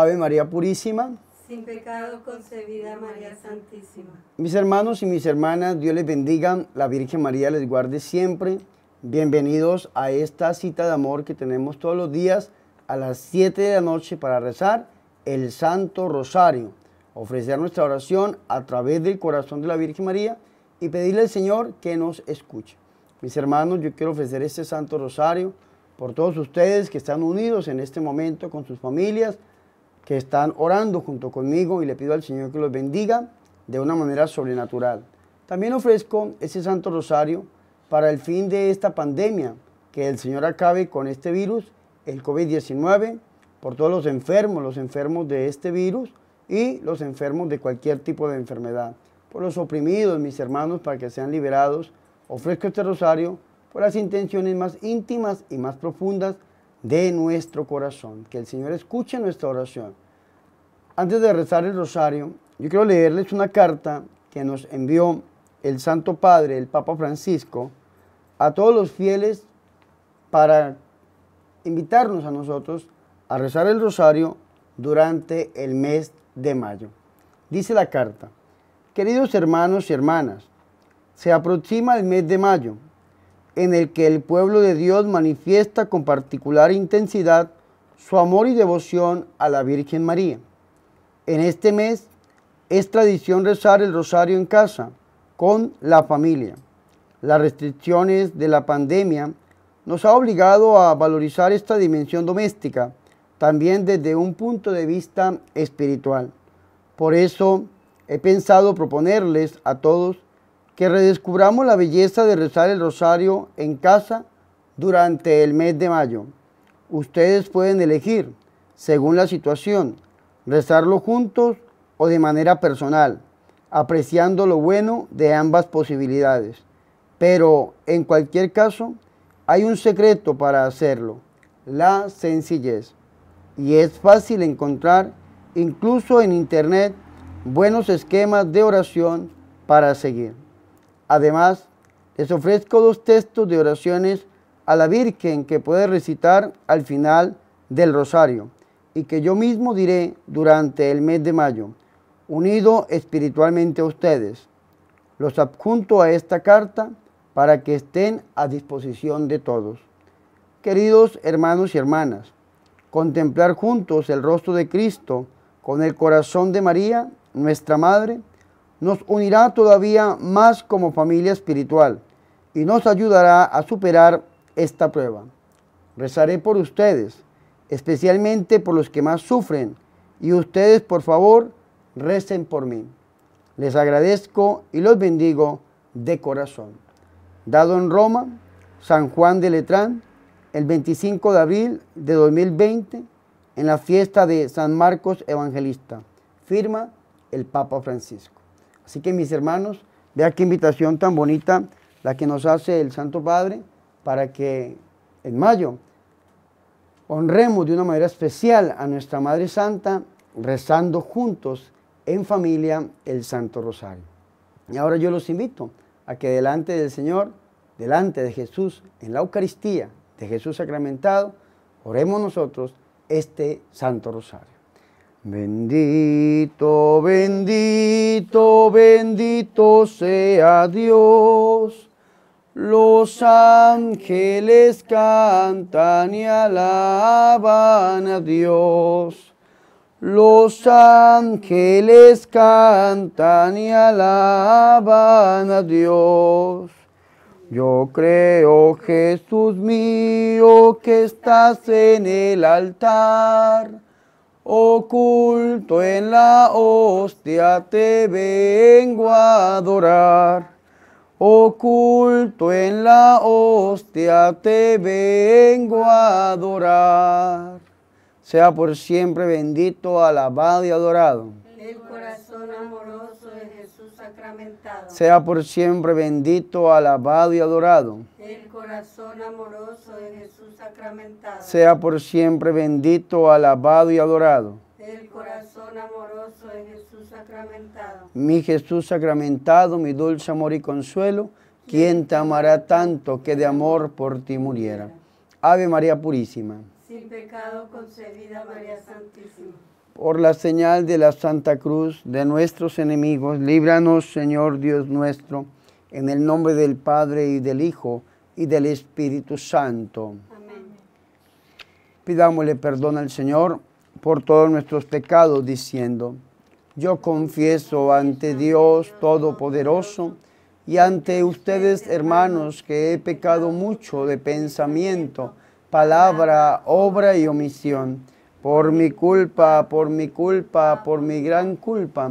Ave María Purísima. Sin pecado concebida María Santísima. Mis hermanos y mis hermanas, Dios les bendiga, la Virgen María les guarde siempre. Bienvenidos a esta cita de amor que tenemos todos los días a las 7 de la noche para rezar el Santo Rosario, ofrecer nuestra oración a través del corazón de la Virgen María y pedirle al Señor que nos escuche. Mis hermanos, yo quiero ofrecer este Santo Rosario por todos ustedes que están unidos en este momento con sus familias, que están orando junto conmigo y le pido al Señor que los bendiga de una manera sobrenatural. También ofrezco ese Santo Rosario para el fin de esta pandemia, que el Señor acabe con este virus, el COVID-19, por todos los enfermos, los enfermos de este virus y los enfermos de cualquier tipo de enfermedad, por los oprimidos, mis hermanos, para que sean liberados. Ofrezco este rosario por las intenciones más íntimas y más profundas de nuestro corazón. Que el Señor escuche nuestra oración. Antes de rezar el rosario, yo quiero leerles una carta que nos envió el Santo Padre, el Papa Francisco, a todos los fieles para invitarnos a nosotros a rezar el rosario durante el mes de mayo. Dice la carta, queridos hermanos y hermanas, se aproxima el mes de mayo en el que el pueblo de Dios manifiesta con particular intensidad su amor y devoción a la Virgen María. En este mes es tradición rezar el rosario en casa, con la familia. Las restricciones de la pandemia nos ha obligado a valorizar esta dimensión doméstica, también desde un punto de vista espiritual. Por eso he pensado proponerles a todos que redescubramos la belleza de rezar el rosario en casa durante el mes de mayo. Ustedes pueden elegir, según la situación, rezarlo juntos o de manera personal, apreciando lo bueno de ambas posibilidades. Pero en cualquier caso, hay un secreto para hacerlo, la sencillez. Y es fácil encontrar, incluso en internet, buenos esquemas de oración para seguir. Además, les ofrezco dos textos de oraciones a la Virgen que puede recitar al final del rosario y que yo mismo diré durante el mes de mayo, unido espiritualmente a ustedes. Los adjunto a esta carta para que estén a disposición de todos. Queridos hermanos y hermanas, contemplar juntos el rostro de Cristo con el corazón de María, nuestra Madre, nos unirá todavía más como familia espiritual y nos ayudará a superar esta prueba. Rezaré por ustedes, especialmente por los que más sufren, y ustedes, por favor, recen por mí. Les agradezco y los bendigo de corazón. Dado en Roma, San Juan de Letrán, el 25 de abril de 2020, en la fiesta de San Marcos Evangelista. Firma el Papa Francisco. Así que mis hermanos, vea qué invitación tan bonita la que nos hace el Santo Padre para que en mayo honremos de una manera especial a nuestra Madre Santa rezando juntos en familia el Santo Rosario. Y ahora yo los invito a que delante del Señor, delante de Jesús, en la Eucaristía de Jesús sacramentado, oremos nosotros este Santo Rosario. Bendito, bendito, bendito sea Dios. Los ángeles cantan y alaban a Dios. Los ángeles cantan y alaban a Dios. Yo creo, Jesús mío, que estás en el altar Oculto en la hostia te vengo a adorar. Oculto en la hostia te vengo a adorar. Sea por siempre bendito, alabado y adorado. El corazón amoroso de Jesús sacramentado. Sea por siempre bendito, alabado y adorado. El corazón amoroso de Jesús sacramentado. Sea por siempre bendito, alabado y adorado. El corazón amoroso de Jesús sacramentado. Mi Jesús sacramentado, mi dulce amor y consuelo, ¿quién te amará tanto que de amor por ti muriera? Ave María Purísima. Sin pecado concebida María Santísima. Por la señal de la Santa Cruz de nuestros enemigos, líbranos, Señor Dios nuestro, en el nombre del Padre y del Hijo y del Espíritu Santo. Amén. Pidámosle perdón al Señor por todos nuestros pecados, diciendo, yo confieso ante Dios Todopoderoso y ante ustedes, hermanos, que he pecado mucho de pensamiento, palabra, obra y omisión, por mi culpa, por mi culpa, por mi gran culpa.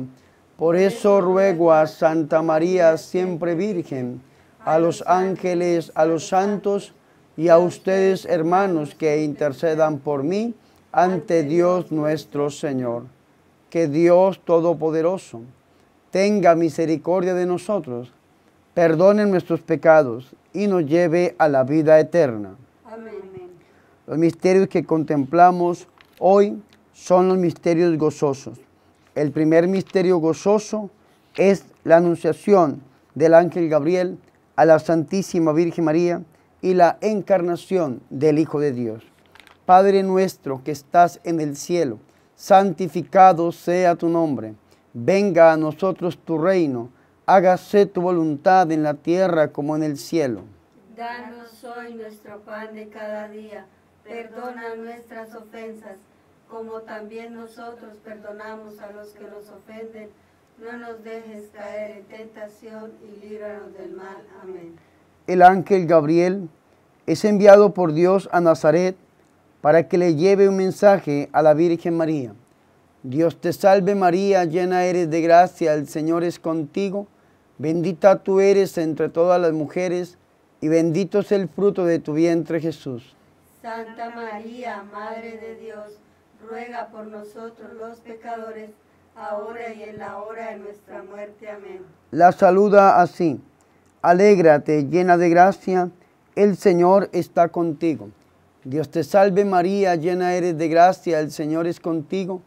Por eso ruego a Santa María, siempre Virgen, a los ángeles, a los santos y a ustedes, hermanos, que intercedan por mí ante Dios nuestro Señor. Que Dios Todopoderoso tenga misericordia de nosotros, perdone nuestros pecados y nos lleve a la vida eterna. Amén. Los misterios que contemplamos hoy son los misterios gozosos. El primer misterio gozoso es la anunciación del ángel Gabriel a la Santísima Virgen María y la encarnación del Hijo de Dios. Padre nuestro que estás en el cielo, santificado sea tu nombre. Venga a nosotros tu reino. Hágase tu voluntad en la tierra como en el cielo. Danos hoy nuestro pan de cada día. Perdona nuestras ofensas, como también nosotros perdonamos a los que nos ofenden. No nos dejes caer en tentación y líbranos del mal. Amén. El ángel Gabriel es enviado por Dios a Nazaret para que le lleve un mensaje a la Virgen María. Dios te salve María, llena eres de gracia, el Señor es contigo. Bendita tú eres entre todas las mujeres y bendito es el fruto de tu vientre Jesús. Santa María, Madre de Dios, ruega por nosotros los pecadores, ahora y en la hora de nuestra muerte. Amén. La saluda así. Alégrate, llena de gracia, el Señor está contigo. Dios te salve María, llena eres de gracia, el Señor es contigo.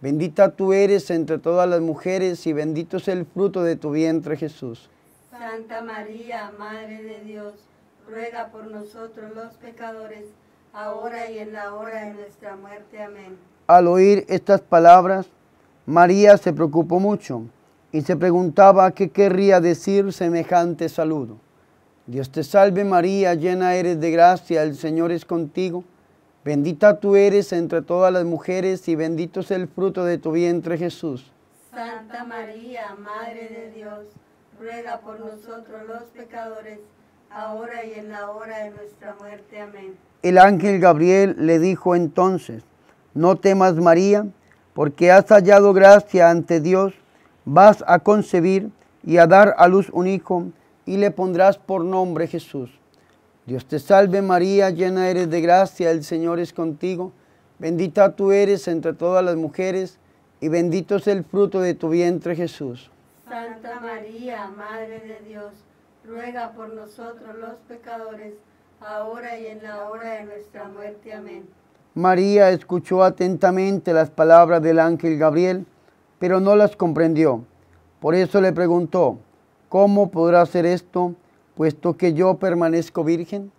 Bendita tú eres entre todas las mujeres y bendito es el fruto de tu vientre Jesús. Santa María, Madre de Dios, ruega por nosotros los pecadores, ahora y en la hora de nuestra muerte. Amén. Al oír estas palabras, María se preocupó mucho y se preguntaba qué querría decir semejante saludo. Dios te salve María, llena eres de gracia, el Señor es contigo. Bendita tú eres entre todas las mujeres y bendito es el fruto de tu vientre Jesús. Santa María, Madre de Dios, ruega por nosotros los pecadores, ahora y en la hora de nuestra muerte. Amén. El ángel Gabriel le dijo entonces, no temas María, porque has hallado gracia ante Dios, vas a concebir y a dar a luz un hijo y le pondrás por nombre Jesús. Dios te salve María, llena eres de gracia, el Señor es contigo. Bendita tú eres entre todas las mujeres y bendito es el fruto de tu vientre Jesús. Santa María, Madre de Dios, ruega por nosotros los pecadores, ahora y en la hora de nuestra muerte. Amén. María escuchó atentamente las palabras del ángel Gabriel, pero no las comprendió. Por eso le preguntó, ¿cómo podrá hacer esto, puesto que yo permanezco virgen?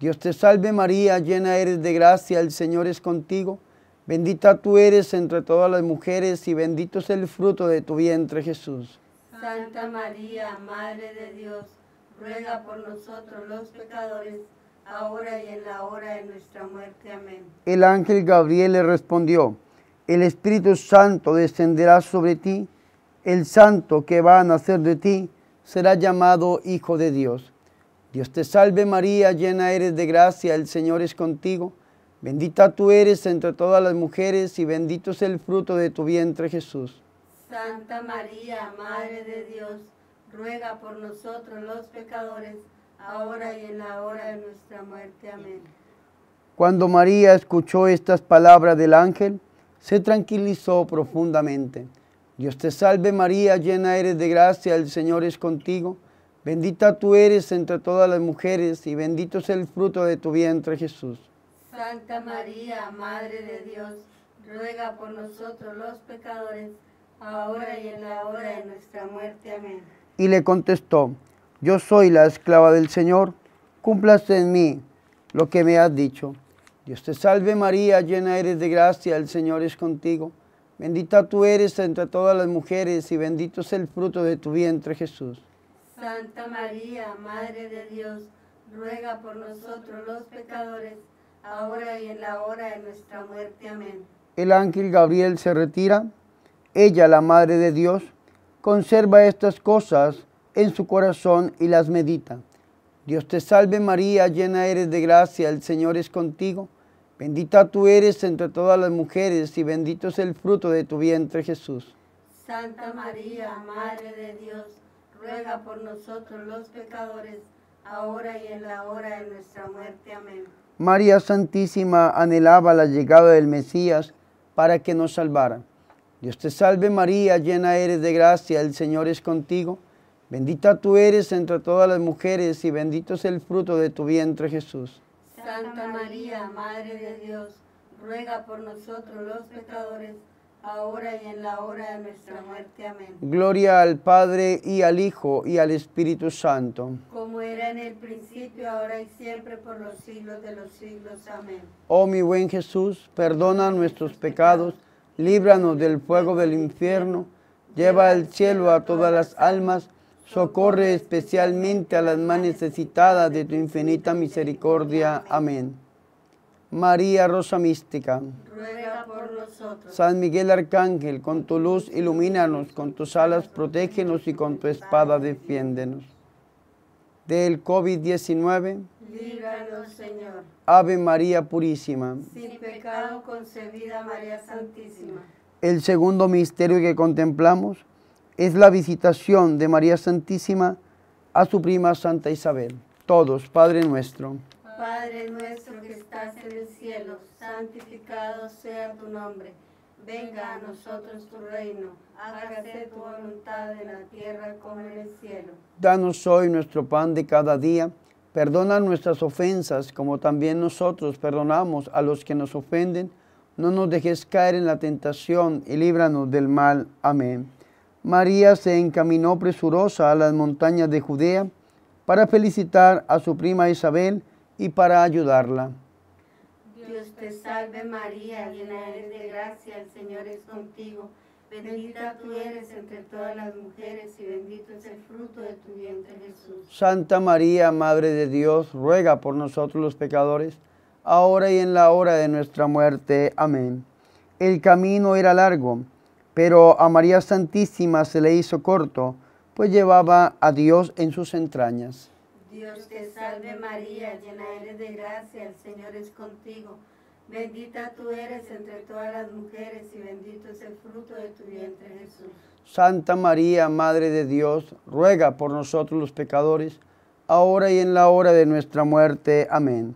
Dios te salve María, llena eres de gracia, el Señor es contigo. Bendita tú eres entre todas las mujeres y bendito es el fruto de tu vientre Jesús. Santa María, Madre de Dios, ruega por nosotros los pecadores, ahora y en la hora de nuestra muerte. Amén. El ángel Gabriel le respondió, el Espíritu Santo descenderá sobre ti, el santo que va a nacer de ti será llamado Hijo de Dios. Dios te salve María, llena eres de gracia, el Señor es contigo. Bendita tú eres entre todas las mujeres y bendito es el fruto de tu vientre Jesús. Santa María, Madre de Dios, ruega por nosotros los pecadores, ahora y en la hora de nuestra muerte. Amén. Cuando María escuchó estas palabras del ángel, se tranquilizó profundamente. Dios te salve María, llena eres de gracia, el Señor es contigo. Bendita tú eres entre todas las mujeres y bendito es el fruto de tu vientre Jesús. Santa María, Madre de Dios, ruega por nosotros los pecadores, ahora y en la hora de nuestra muerte. Amén. Y le contestó, yo soy la esclava del Señor, cúmplase en mí lo que me has dicho. Dios te salve María, llena eres de gracia, el Señor es contigo. Bendita tú eres entre todas las mujeres y bendito es el fruto de tu vientre Jesús. Santa María, Madre de Dios, ruega por nosotros los pecadores, ahora y en la hora de nuestra muerte. Amén. El ángel Gabriel se retira. Ella, la Madre de Dios, conserva estas cosas en su corazón y las medita. Dios te salve María, llena eres de gracia, el Señor es contigo. Bendita tú eres entre todas las mujeres y bendito es el fruto de tu vientre Jesús. Santa María, Madre de Dios, ruega por nosotros los pecadores, ahora y en la hora de nuestra muerte. Amén. María Santísima anhelaba la llegada del Mesías para que nos salvara. Dios te salve María, llena eres de gracia, el Señor es contigo. Bendita tú eres entre todas las mujeres y bendito es el fruto de tu vientre Jesús. Santa María, Madre de Dios, ruega por nosotros los pecadores, ahora y en la hora de nuestra muerte. Amén. Gloria al Padre y al Hijo y al Espíritu Santo. Como era en el principio, ahora y siempre, por los siglos de los siglos. Amén. Oh mi buen Jesús, perdona nuestros pecados, líbranos del fuego del infierno, lleva al cielo a todas las almas, socorre especialmente a las más necesitadas de tu infinita misericordia. Amén. María Rosa Mística, Ruega por nosotros. San Miguel Arcángel, con tu luz ilumínanos, con tus alas protégenos y con tu espada defiéndenos. Del COVID-19, Líbranos, Señor. Ave María Purísima. Sin pecado concebida María Santísima. El segundo misterio que contemplamos es la visitación de María Santísima a su prima Santa Isabel. Todos, Padre nuestro, Padre nuestro que estás en el cielo, santificado sea tu nombre. Venga a nosotros tu reino. Hágase tu voluntad en la tierra como en el cielo. danos hoy nuestro pan de cada día. Perdona nuestras ofensas como también nosotros perdonamos a los que nos ofenden. No nos dejes caer en la tentación y líbranos del mal. Amén. María se encaminó presurosa a las montañas de Judea para felicitar a su prima Isabel y para ayudarla. Dios te salve María, llena eres de gracia, el Señor es contigo. Bendita tú eres entre todas las mujeres y bendito es el fruto de tu vientre Jesús. Santa María, Madre de Dios, ruega por nosotros los pecadores, ahora y en la hora de nuestra muerte. Amén. El camino era largo, pero a María Santísima se le hizo corto, pues llevaba a Dios en sus entrañas. Dios te salve María, llena eres de gracia, el Señor es contigo. Bendita tú eres entre todas las mujeres y bendito es el fruto de tu vientre Jesús. Santa María, Madre de Dios, ruega por nosotros los pecadores, ahora y en la hora de nuestra muerte. Amén.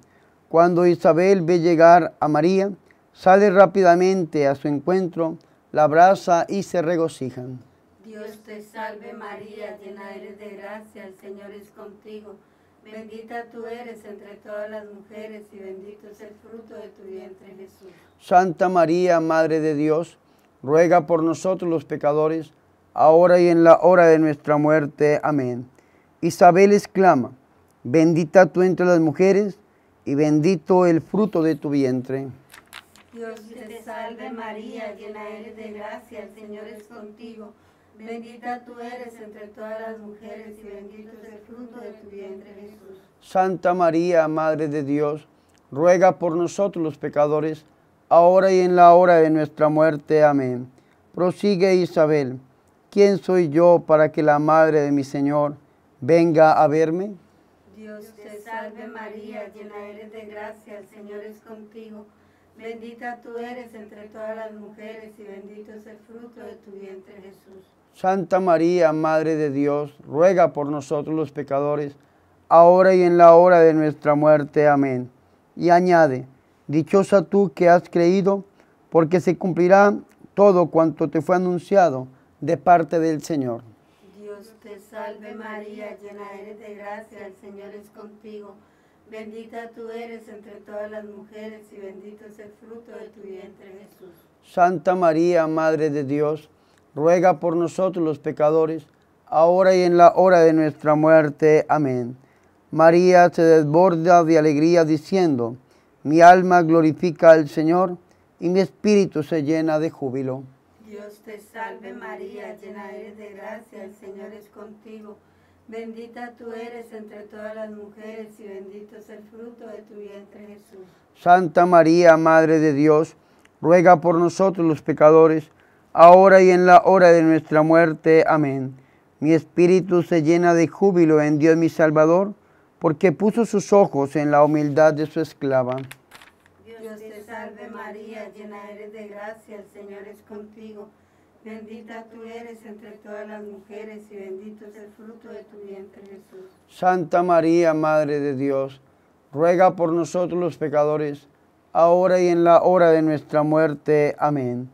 Cuando Isabel ve llegar a María, sale rápidamente a su encuentro, la abraza y se regocijan. Dios te salve María, llena eres de gracia, el Señor es contigo. Bendita tú eres entre todas las mujeres y bendito es el fruto de tu vientre Jesús. Santa María, Madre de Dios, ruega por nosotros los pecadores, ahora y en la hora de nuestra muerte. Amén. Isabel exclama, bendita tú entre las mujeres, y bendito el fruto de tu vientre. Dios te salve María, llena eres de gracia, el Señor es contigo. Bendita tú eres entre todas las mujeres y bendito es el fruto de tu vientre Jesús. Santa María, Madre de Dios, ruega por nosotros los pecadores, ahora y en la hora de nuestra muerte. Amén. Prosigue Isabel, ¿quién soy yo para que la Madre de mi Señor venga a verme? Dios te salve María, llena eres de gracia, el Señor es contigo. Bendita tú eres entre todas las mujeres y bendito es el fruto de tu vientre Jesús. Santa María, Madre de Dios, ruega por nosotros los pecadores, ahora y en la hora de nuestra muerte. Amén. Y añade, dichosa tú que has creído, porque se cumplirá todo cuanto te fue anunciado de parte del Señor. Dios te salve María, llena eres de gracia, el Señor es contigo. Bendita tú eres entre todas las mujeres y bendito es el fruto de tu vientre Jesús. Santa María, Madre de Dios, ruega por nosotros los pecadores, ahora y en la hora de nuestra muerte. Amén. María se desborda de alegría diciendo, mi alma glorifica al Señor y mi espíritu se llena de júbilo. Dios te salve María, llena eres de gracia, el Señor es contigo. Bendita tú eres entre todas las mujeres y bendito es el fruto de tu vientre Jesús. Santa María, Madre de Dios, ruega por nosotros los pecadores, ahora y en la hora de nuestra muerte. Amén. Mi espíritu se llena de júbilo en Dios mi Salvador, porque puso sus ojos en la humildad de su esclava. Dios te salve María, llena eres de gracia, el Señor es contigo. Bendita tú eres entre todas las mujeres y bendito es el fruto de tu vientre Jesús. Santa María, Madre de Dios, ruega por nosotros los pecadores, ahora y en la hora de nuestra muerte. Amén.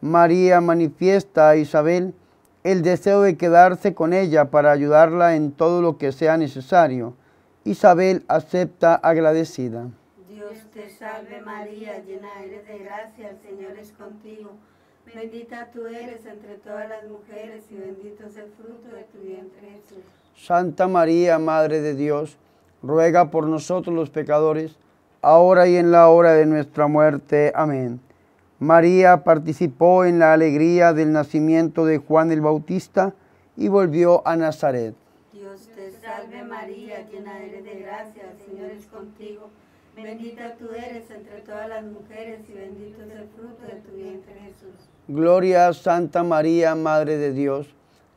María manifiesta a Isabel el deseo de quedarse con ella para ayudarla en todo lo que sea necesario. Isabel acepta agradecida. Dios te salve María, llena eres de gracia, el Señor es contigo. Bendita tú eres entre todas las mujeres y bendito es el fruto de tu vientre Jesús. Santa María, Madre de Dios, ruega por nosotros los pecadores, ahora y en la hora de nuestra muerte. Amén. María participó en la alegría del nacimiento de Juan el Bautista y volvió a Nazaret. Dios te salve María, llena eres de gracia, el Señor es contigo. Bendita tú eres entre todas las mujeres y bendito es el fruto de tu vientre Jesús. Gloria a Santa María, Madre de Dios,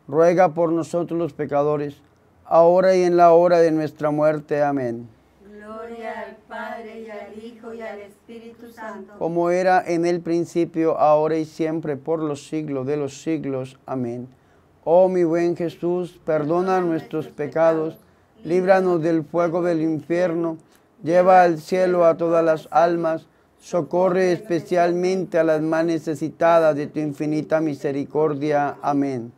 ruega por nosotros los pecadores, ahora y en la hora de nuestra muerte. Amén. Gloria al Padre y al Hijo y al Espíritu Santo. Como era en el principio, ahora y siempre, por los siglos de los siglos. Amén. Oh mi buen Jesús, perdona nuestros pecados, líbranos del fuego del infierno, lleva al cielo a todas las almas, socorre especialmente a las más necesitadas de tu infinita misericordia. Amén.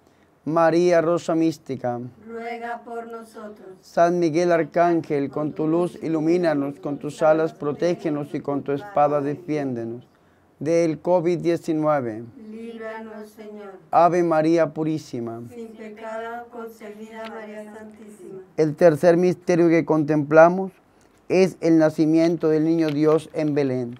María Rosa Mística, Ruega por nosotros. San Miguel Arcángel, con tu luz ilumínanos, con tus alas protégenos y con tu espada defiéndenos. Del COVID-19, Líbranos, Señor. Ave María Purísima. Sin pecado concebida María Santísima. El tercer misterio que contemplamos es el nacimiento del niño Dios en Belén.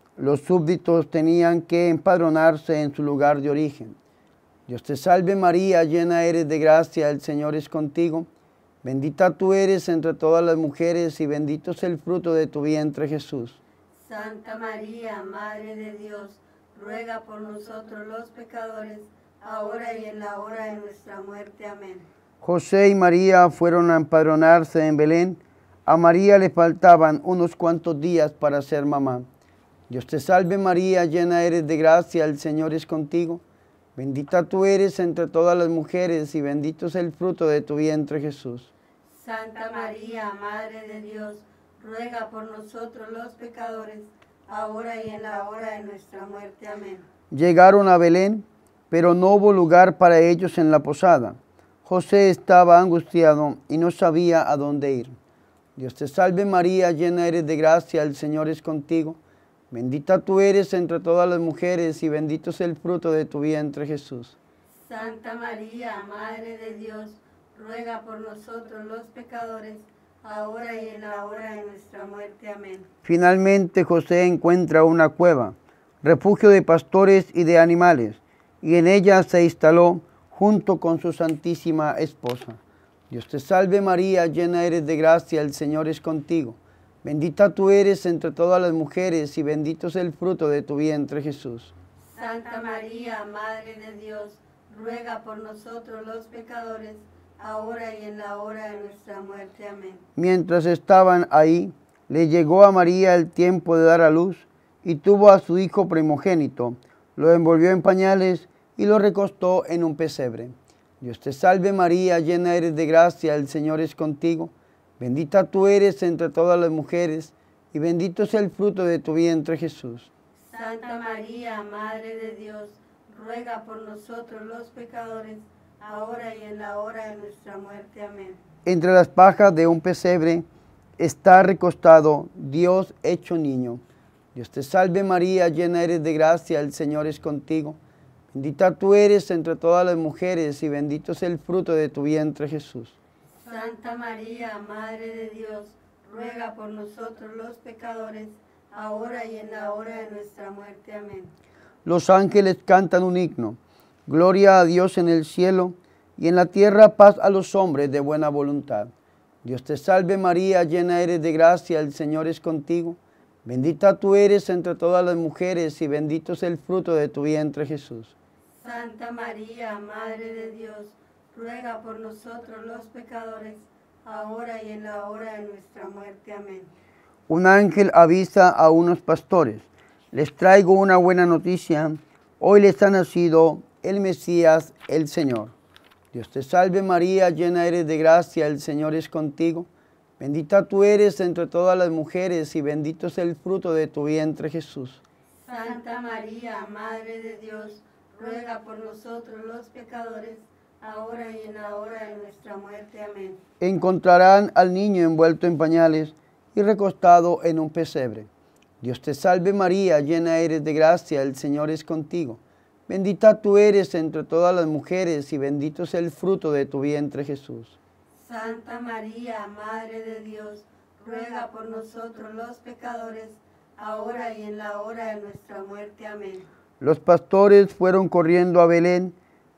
Los súbditos tenían que empadronarse en su lugar de origen. Dios te salve María, llena eres de gracia, el Señor es contigo. Bendita tú eres entre todas las mujeres y bendito es el fruto de tu vientre Jesús. Santa María, Madre de Dios, ruega por nosotros los pecadores, ahora y en la hora de nuestra muerte. Amén. José y María fueron a empadronarse en Belén. A María le faltaban unos cuantos días para ser mamá. Dios te salve María, llena eres de gracia, el Señor es contigo. Bendita tú eres entre todas las mujeres y bendito es el fruto de tu vientre Jesús. Santa María, Madre de Dios, ruega por nosotros los pecadores, ahora y en la hora de nuestra muerte. Amén. Llegaron a Belén, pero no hubo lugar para ellos en la posada. José estaba angustiado y no sabía a dónde ir. Dios te salve María, llena eres de gracia, el Señor es contigo. Bendita tú eres entre todas las mujeres y bendito es el fruto de tu vientre Jesús. Santa María, Madre de Dios, ruega por nosotros los pecadores, ahora y en la hora de nuestra muerte. Amén. Finalmente José encuentra una cueva, refugio de pastores y de animales, y en ella se instaló junto con su santísima esposa. Dios te salve María, llena eres de gracia, el Señor es contigo. Bendita tú eres entre todas las mujeres y bendito es el fruto de tu vientre Jesús. Santa María, Madre de Dios, ruega por nosotros los pecadores, ahora y en la hora de nuestra muerte. Amén. Mientras estaban ahí, le llegó a María el tiempo de dar a luz y tuvo a su hijo primogénito, lo envolvió en pañales y lo recostó en un pesebre. Dios te salve María, llena eres de gracia, el Señor es contigo. Bendita tú eres entre todas las mujeres y bendito es el fruto de tu vientre Jesús. Santa María, Madre de Dios, ruega por nosotros los pecadores, ahora y en la hora de nuestra muerte. Amén. Entre las pajas de un pesebre está recostado Dios hecho niño. Dios te salve María, llena eres de gracia, el Señor es contigo. Bendita tú eres entre todas las mujeres y bendito es el fruto de tu vientre Jesús. Santa María, Madre de Dios, ruega por nosotros los pecadores, ahora y en la hora de nuestra muerte. Amén. Los ángeles cantan un himno. Gloria a Dios en el cielo y en la tierra paz a los hombres de buena voluntad. Dios te salve María, llena eres de gracia, el Señor es contigo. Bendita tú eres entre todas las mujeres y bendito es el fruto de tu vientre Jesús. Santa María, Madre de Dios, ruega por nosotros los pecadores, ahora y en la hora de nuestra muerte. Amén. Un ángel avisa a unos pastores, les traigo una buena noticia, hoy les ha nacido el Mesías, el Señor. Dios te salve María, llena eres de gracia, el Señor es contigo. Bendita tú eres entre todas las mujeres y bendito es el fruto de tu vientre Jesús. Santa María, Madre de Dios, ruega por nosotros los pecadores, ahora y en la hora de nuestra muerte. Amén. Encontrarán al niño envuelto en pañales y recostado en un pesebre. Dios te salve María, llena eres de gracia, el Señor es contigo. Bendita tú eres entre todas las mujeres y bendito es el fruto de tu vientre Jesús. Santa María, Madre de Dios, ruega por nosotros los pecadores, ahora y en la hora de nuestra muerte. Amén. Los pastores fueron corriendo a Belén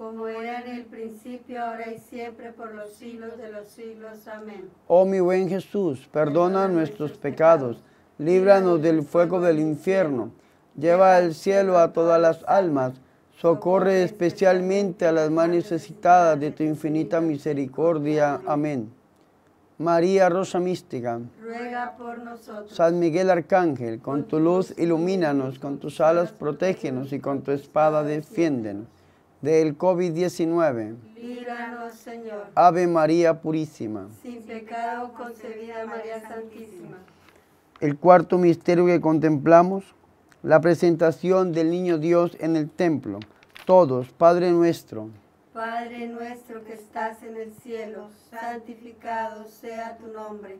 Como era en el principio, ahora y siempre, por los siglos de los siglos. Amén. Oh mi buen Jesús, perdona nuestros pecados, líbranos del fuego del infierno Lleva al cielo a todas las almas, socorre especialmente a las más necesitadas de tu infinita misericordia. Amén. María Rosa Mística, ruega por nosotros. San Miguel Arcángel, con tu luz ilumínanos, con tus alas protégenos y con tu espada defiéndenos. Del COVID-19. Líbranos, Señor. Ave María Purísima. Sin pecado concebida María Santísima. El cuarto misterio que contemplamos la presentación del niño Dios en el templo. Todos, Padre nuestro. Padre nuestro que estás en el cielo, santificado sea tu nombre.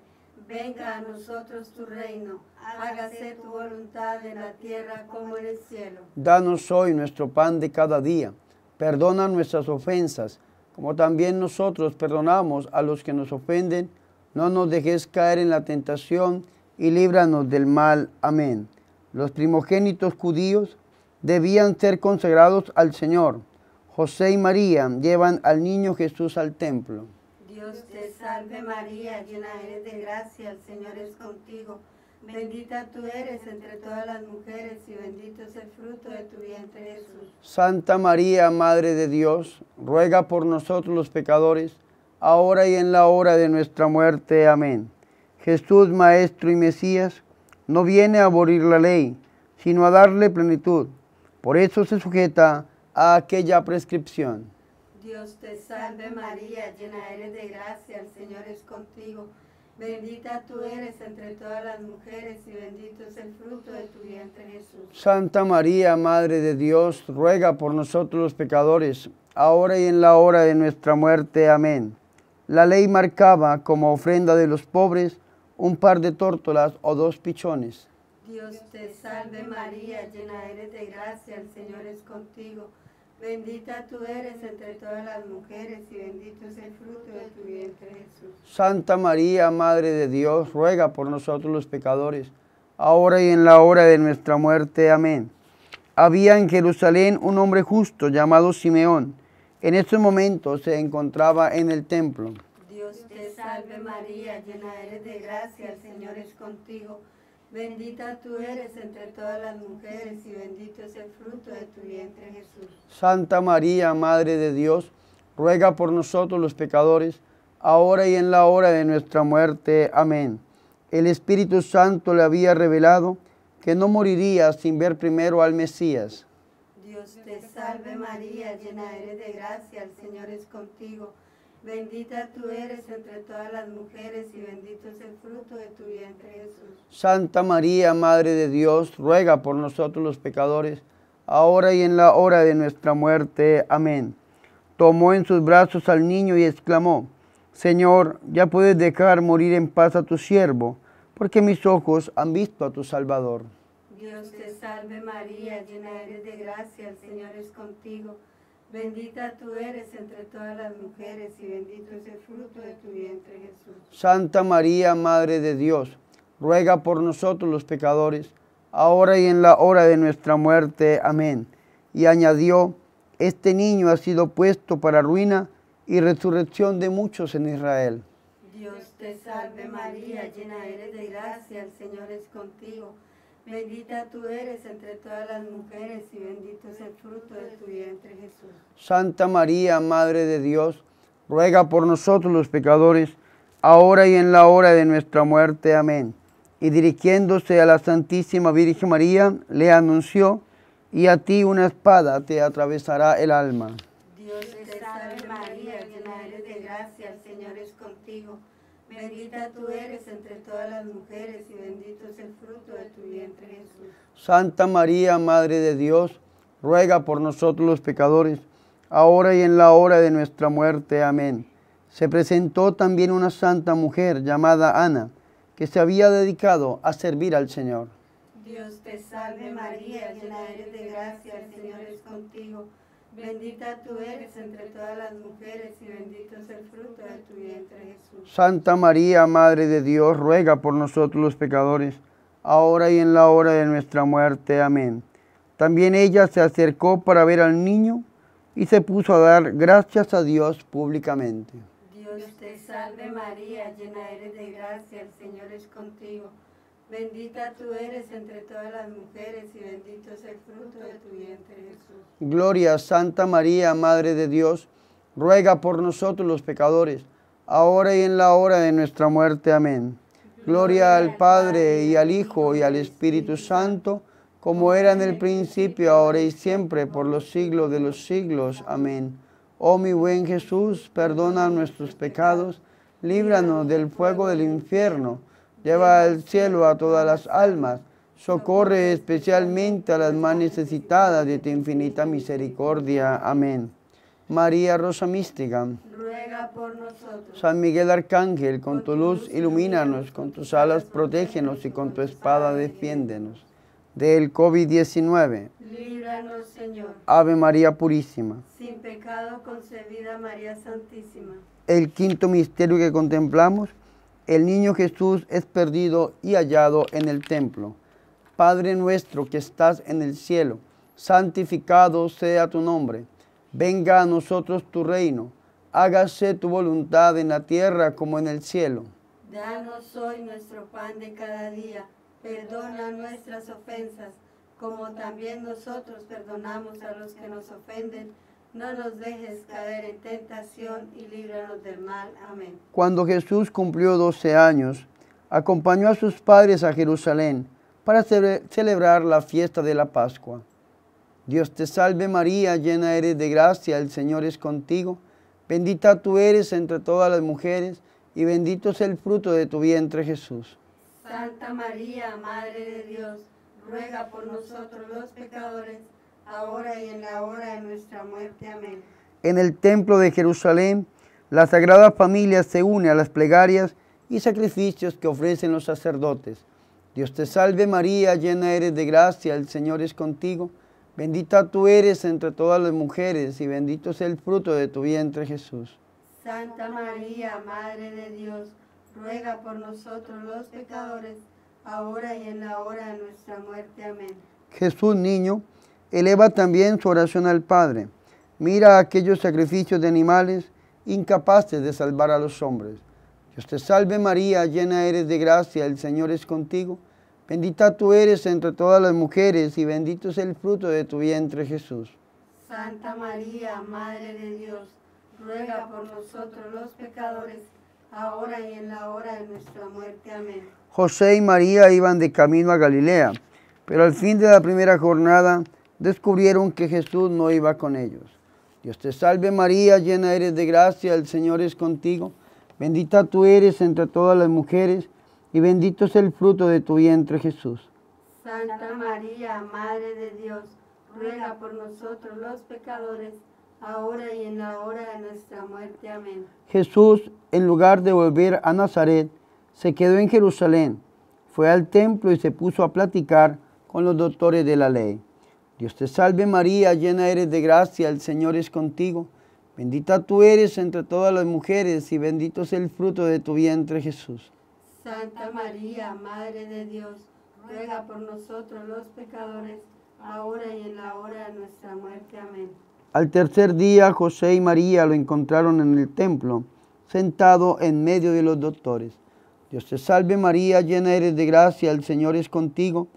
Venga a nosotros tu reino. Hágase tu voluntad en la tierra como en el cielo. Danos hoy nuestro pan de cada día. Perdona nuestras ofensas, como también nosotros perdonamos a los que nos ofenden. No nos dejes caer en la tentación y líbranos del mal. Amén los primogénitos judíos debían ser consagrados al Señor. José y María llevan al niño Jesús al templo. Dios te salve María, llena eres de gracia, el Señor es contigo. Bendita tú eres entre todas las mujeres y bendito es el fruto de tu vientre Jesús. Santa María, Madre de Dios, ruega por nosotros los pecadores, ahora y en la hora de nuestra muerte. Amén. Jesús, Maestro y Mesías, no viene a abolir la ley, sino a darle plenitud. Por eso se sujeta a aquella prescripción. Dios te salve María, llena eres de gracia, el Señor es contigo. Bendita tú eres entre todas las mujeres y bendito es el fruto de tu vientre Jesús. Santa María, Madre de Dios, ruega por nosotros los pecadores, ahora y en la hora de nuestra muerte. Amén. La ley marcaba como ofrenda de los pobres un par de tórtolas o dos pichones. Dios te salve María, llena eres de gracia, el Señor es contigo. Bendita tú eres entre todas las mujeres y bendito es el fruto de tu vientre Jesús. Santa María, Madre de Dios, ruega por nosotros los pecadores, ahora y en la hora de nuestra muerte. Amén. Había en Jerusalén un hombre justo llamado Simeón. En estos momentos se encontraba en el templo salve María, llena eres de gracia, el Señor es contigo. Bendita tú eres entre todas las mujeres y bendito es el fruto de tu vientre Jesús. Santa María, Madre de Dios, ruega por nosotros los pecadores, ahora y en la hora de nuestra muerte. Amén. El Espíritu Santo le había revelado que no moriría sin ver primero al Mesías. Dios te salve María, llena eres de gracia, el Señor es contigo. Bendita tú eres entre todas las mujeres y bendito es el fruto de tu vientre Jesús. Santa María, Madre de Dios, ruega por nosotros los pecadores, ahora y en la hora de nuestra muerte. Amén. Tomó en sus brazos al niño y exclamó, Señor, ya puedes dejar morir en paz a tu siervo, porque mis ojos han visto a tu Salvador. Dios te salve María, llena eres de gracia, el Señor es contigo. Bendita tú eres entre todas las mujeres y bendito es el fruto de tu vientre Jesús. Santa María, Madre de Dios, ruega por nosotros los pecadores, ahora y en la hora de nuestra muerte. Amén. Y añadió, este niño ha sido puesto para ruina y resurrección de muchos en Israel. Dios te salve María, llena eres de gracia, el Señor es contigo. Bendita tú eres entre todas las mujeres y bendito es el fruto de tu vientre Jesús. Santa María, Madre de Dios, ruega por nosotros los pecadores, ahora y en la hora de nuestra muerte. Amén. Y dirigiéndose a la Santísima Virgen María, le anunció, y a ti una espada te atravesará el alma. Dios te salve María, llena eres de gracia, el Señor es contigo. Bendita tú eres entre todas las mujeres y bendito es el fruto de tu vientre Jesús. Santa María, Madre de Dios, ruega por nosotros los pecadores, ahora y en la hora de nuestra muerte. Amén. Se presentó también una santa mujer llamada Ana, que se había dedicado a servir al Señor. Dios te salve María, llena eres de gracia, el Señor es contigo. Bendita tú eres entre todas las mujeres y bendito es el fruto de tu vientre Jesús. Santa María, Madre de Dios, ruega por nosotros los pecadores, ahora y en la hora de nuestra muerte. Amén. También ella se acercó para ver al niño y se puso a dar gracias a Dios públicamente. Dios te salve María, llena eres de gracia, el Señor es contigo. Bendita tú eres entre todas las mujeres y bendito es el fruto de tu vientre Jesús. Gloria Santa María, Madre de Dios, ruega por nosotros los pecadores, ahora y en la hora de nuestra muerte. Amén. Gloria al Padre y al Hijo y al Espíritu Santo, como era en el principio, ahora y siempre, por los siglos de los siglos. Amén. Oh mi buen Jesús, perdona nuestros pecados, líbranos del fuego del infierno Lleva al cielo a todas las almas. Socorre especialmente a las más necesitadas de tu infinita misericordia. Amén. María Rosa Mística. Ruega por nosotros. San Miguel Arcángel, con tu luz ilumínanos, con tus alas protégenos y con tu espada defiéndenos. Del COVID-19. Líbranos, Señor. Ave María Purísima. Sin pecado concebida María Santísima. El quinto misterio que contemplamos el niño Jesús es perdido y hallado en el templo. Padre nuestro que estás en el cielo, santificado sea tu nombre. Venga a nosotros tu reino. Hágase tu voluntad en la tierra como en el cielo. Danos hoy nuestro pan de cada día. Perdona nuestras ofensas, como también nosotros perdonamos a los que nos ofenden no nos dejes caer en tentación y líbranos del mal. Amén. Cuando Jesús cumplió 12 años, acompañó a sus padres a Jerusalén para celebrar la fiesta de la Pascua. Dios te salve María, llena eres de gracia, el Señor es contigo. Bendita tú eres entre todas las mujeres y bendito es el fruto de tu vientre Jesús. Santa María, Madre de Dios, ruega por nosotros los pecadores ahora y en la hora de nuestra muerte. Amén. En el templo de Jerusalén, la Sagrada Familia se une a las plegarias y sacrificios que ofrecen los sacerdotes. Dios te salve María, llena eres de gracia, el Señor es contigo. Bendita tú eres entre todas las mujeres y bendito es el fruto de tu vientre Jesús. Santa María, Madre de Dios, ruega por nosotros los pecadores, ahora y en la hora de nuestra muerte. Amén. Jesús niño, Eleva también su oración al Padre. Mira aquellos sacrificios de animales incapaces de salvar a los hombres. Dios te salve María, llena eres de gracia, el Señor es contigo. Bendita tú eres entre todas las mujeres y bendito es el fruto de tu vientre Jesús. Santa María, Madre de Dios, ruega por nosotros los pecadores, ahora y en la hora de nuestra muerte. Amén. José y María iban de camino a Galilea, pero al fin de la primera jornada descubrieron que Jesús no iba con ellos. Dios te salve María, llena eres de gracia, el Señor es contigo. Bendita tú eres entre todas las mujeres y bendito es el fruto de tu vientre Jesús. Santa María, Madre de Dios, ruega por nosotros los pecadores, ahora y en la hora de nuestra muerte. Amén. Jesús, en lugar de volver a Nazaret, se quedó en Jerusalén, fue al templo y se puso a platicar con los doctores de la ley. Dios te salve María, llena eres de gracia, el Señor es contigo. Bendita tú eres entre todas las mujeres y bendito es el fruto de tu vientre Jesús. Santa María, Madre de Dios, ruega por nosotros los pecadores, ahora y en la hora de nuestra muerte. Amén. Al tercer día José y María lo encontraron en el templo, sentado en medio de los doctores. Dios te salve María, llena eres de gracia, el Señor es contigo.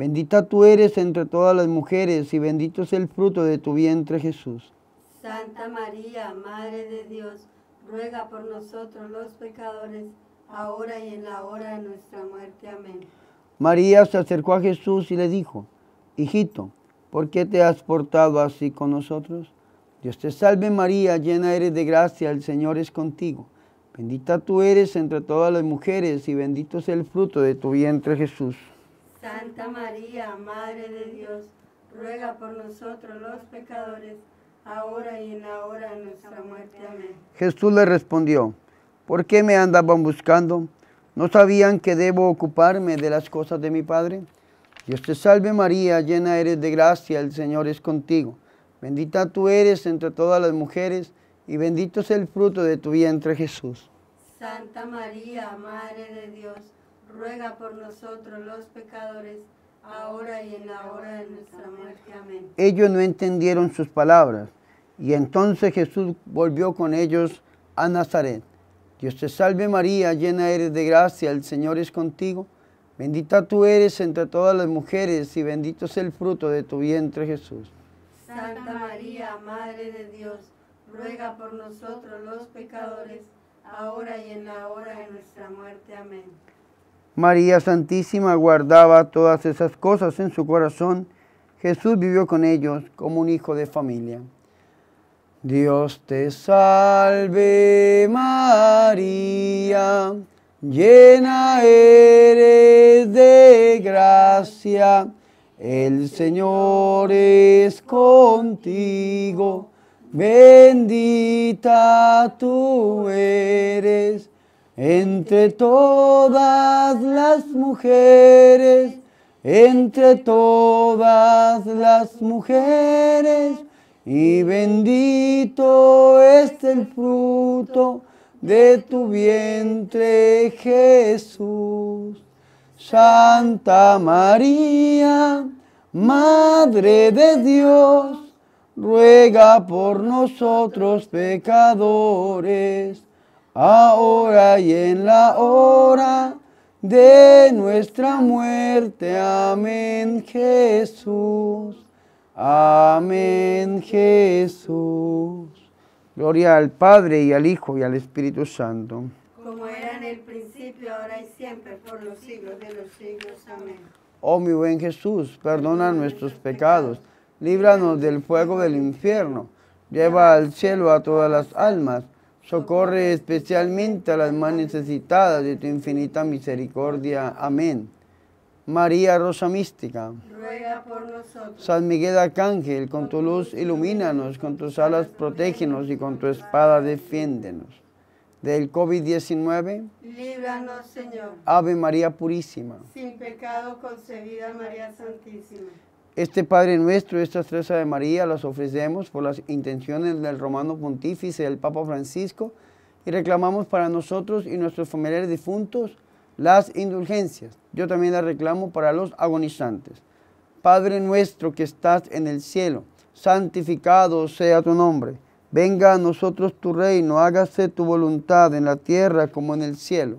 Bendita tú eres entre todas las mujeres y bendito es el fruto de tu vientre Jesús. Santa María, Madre de Dios, ruega por nosotros los pecadores, ahora y en la hora de nuestra muerte. Amén. María se acercó a Jesús y le dijo, Hijito, ¿por qué te has portado así con nosotros? Dios te salve María, llena eres de gracia, el Señor es contigo. Bendita tú eres entre todas las mujeres y bendito es el fruto de tu vientre Jesús. Santa María, Madre de Dios, ruega por nosotros los pecadores, ahora y en la hora de nuestra muerte. Amén. Jesús le respondió, ¿por qué me andaban buscando? ¿No sabían que debo ocuparme de las cosas de mi Padre? Dios te salve María, llena eres de gracia, el Señor es contigo. Bendita tú eres entre todas las mujeres y bendito es el fruto de tu vientre Jesús. Santa María, Madre de Dios, ruega por nosotros los pecadores, ahora y en la hora de nuestra muerte. Amén. Ellos no entendieron sus palabras y entonces Jesús volvió con ellos a Nazaret. Dios te salve María, llena eres de gracia, el Señor es contigo. Bendita tú eres entre todas las mujeres y bendito es el fruto de tu vientre Jesús. Santa María, Madre de Dios, ruega por nosotros los pecadores, ahora y en la hora de nuestra muerte. Amén. María Santísima guardaba todas esas cosas en su corazón. Jesús vivió con ellos como un hijo de familia. Dios te salve María, llena eres de gracia, el Señor es contigo, bendita tú eres entre todas las mujeres, entre todas las mujeres, y bendito es el fruto de tu vientre, Jesús. Santa María, Madre de Dios, ruega por nosotros pecadores, ahora y en la hora de nuestra muerte. Amén, Jesús. Amén, Jesús. Gloria al Padre y al Hijo y al Espíritu Santo. Como era en el principio, ahora y siempre, por los siglos de los siglos. Amén. Oh mi buen Jesús, perdona nuestros pecados, líbranos del fuego del infierno, lleva al cielo a todas las almas, socorre especialmente a las más necesitadas de tu infinita misericordia. Amén. María Rosa Mística, Ruega por nosotros. San Miguel Arcángel, con tu luz ilumínanos, con tus alas protégenos y con tu espada defiéndenos. Del COVID-19, Líbranos, Señor. Ave María Purísima. Sin pecado concebida María Santísima. Este Padre nuestro, estas tres Ave María las ofrecemos por las intenciones del Romano Pontífice, el Papa Francisco, y reclamamos para nosotros y nuestros familiares difuntos las indulgencias. Yo también las reclamo para los agonizantes. Padre nuestro que estás en el cielo, santificado sea tu nombre. Venga a nosotros tu reino, hágase tu voluntad en la tierra como en el cielo.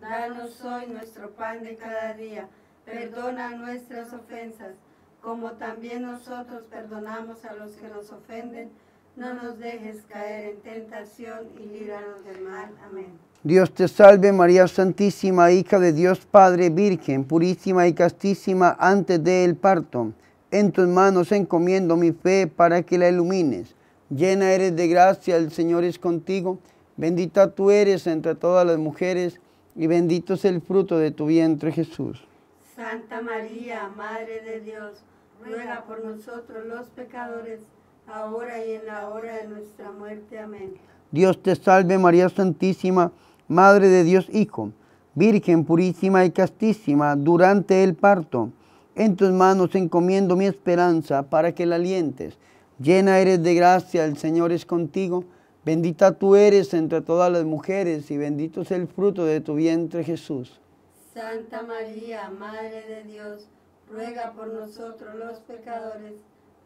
Danos hoy nuestro pan de cada día. Perdona nuestras ofensas, como también nosotros perdonamos a los que nos ofenden. no nos dejes caer en tentación y líbranos del mal. Amén. Dios te salve María Santísima, hija de Dios Padre Virgen, purísima y castísima antes del parto. En tus manos encomiendo mi fe para que la ilumines. Llena eres de gracia, el Señor es contigo. Bendita tú eres entre todas las mujeres y bendito es el fruto de tu vientre Jesús. Santa María, Madre de Dios, ruega por nosotros los pecadores, ahora y en la hora de nuestra muerte. Amén. Dios te salve María Santísima, Madre de Dios Hijo, Virgen purísima y castísima durante el parto. En tus manos encomiendo mi esperanza para que la alientes. Llena eres de gracia, el Señor es contigo. Bendita tú eres entre todas las mujeres y bendito es el fruto de tu vientre Jesús. Santa María, Madre de Dios, ruega por nosotros los pecadores,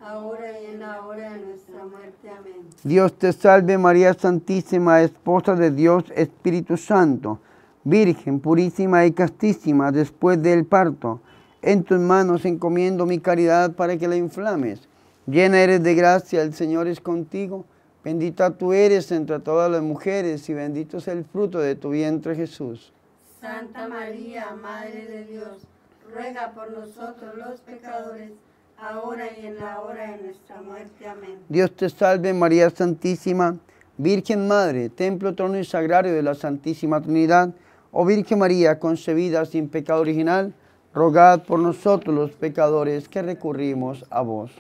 ahora y en la hora de nuestra muerte. Amén. Dios te salve María Santísima, Esposa de Dios Espíritu Santo, Virgen purísima y castísima después del parto. En tus manos encomiendo mi caridad para que la inflames. Llena eres de gracia, el Señor es contigo. Bendita tú eres entre todas las mujeres y bendito es el fruto de tu vientre Jesús. Santa María, Madre de Dios, ruega por nosotros los pecadores, ahora y en la hora de nuestra muerte. Amén. Dios te salve María Santísima, Virgen Madre, templo, trono y sagrario de la Santísima Trinidad. Oh Virgen María, concebida sin pecado original, rogad por nosotros los pecadores que recurrimos a vos.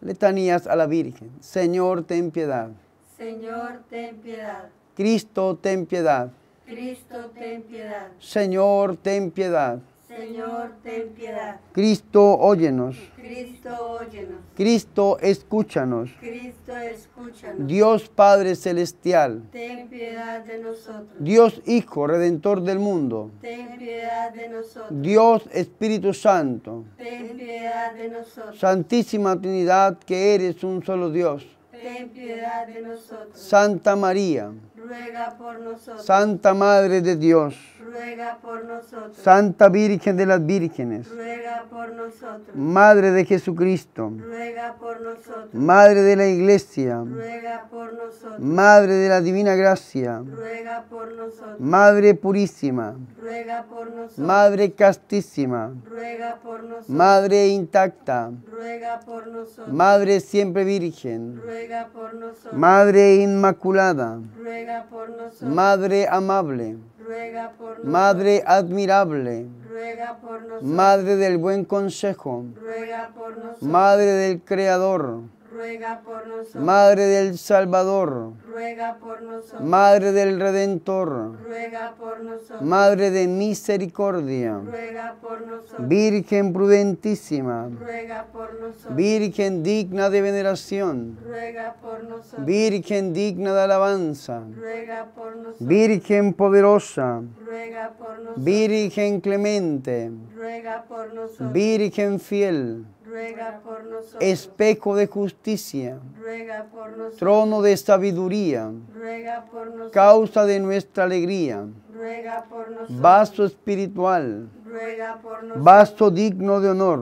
Letanías a la Virgen. Señor, ten piedad. Señor, ten piedad. Cristo, ten piedad. Cristo, ten piedad. Señor, ten piedad. Señor, ten piedad. Cristo, óyenos. Cristo, óyenos. Cristo, escúchanos. Cristo, escúchanos. Dios Padre Celestial. Ten piedad de nosotros. Dios Hijo, Redentor del mundo. Ten piedad de nosotros. Dios Espíritu Santo. Ten piedad de nosotros. Santísima Trinidad, que eres un solo Dios. Ten piedad de nosotros. Santa María. Ruega por nosotros. Santa Madre de Dios. Ruega por nosotros. Santa Virgen de las Vírgenes. Ruega por nosotros. Madre de Jesucristo. Ruega por nosotros. Madre de la Iglesia. Ruega por nosotros. Madre de la Divina Gracia. Ruega por nosotros. Madre Purísima. Ruega por nosotros. Madre Castísima. Ruega por nosotros. Madre Intacta. Ruega por nosotros. Madre Siempre Virgen. Ruega por nosotros. Madre Inmaculada. Ruega por nosotros. Madre Amable. Ruega por nosotros. Madre Admirable. Ruega por nosotros. Madre del Buen Consejo. Ruega por nosotros. Madre del Creador. Ruega por nosotros. Madre del Salvador. Ruega por nosotros. Madre del Redentor. Ruega por nosotros. Madre de Misericordia. Ruega por nosotros. Virgen prudentísima. Ruega por nosotros. Virgen digna de veneración. Ruega por nosotros. Virgen digna de alabanza. Ruega por nosotros. Virgen poderosa. Ruega por nosotros. Virgen clemente. Ruega por nosotros. Virgen fiel. Ruega por nosotros. Espejo de justicia. Ruega por nosotros. Trono de sabiduría. Ruega por nosotros. Causa de nuestra alegría. Ruega por nosotros. Vaso espiritual. Ruega por nosotros. Vaso digno de honor.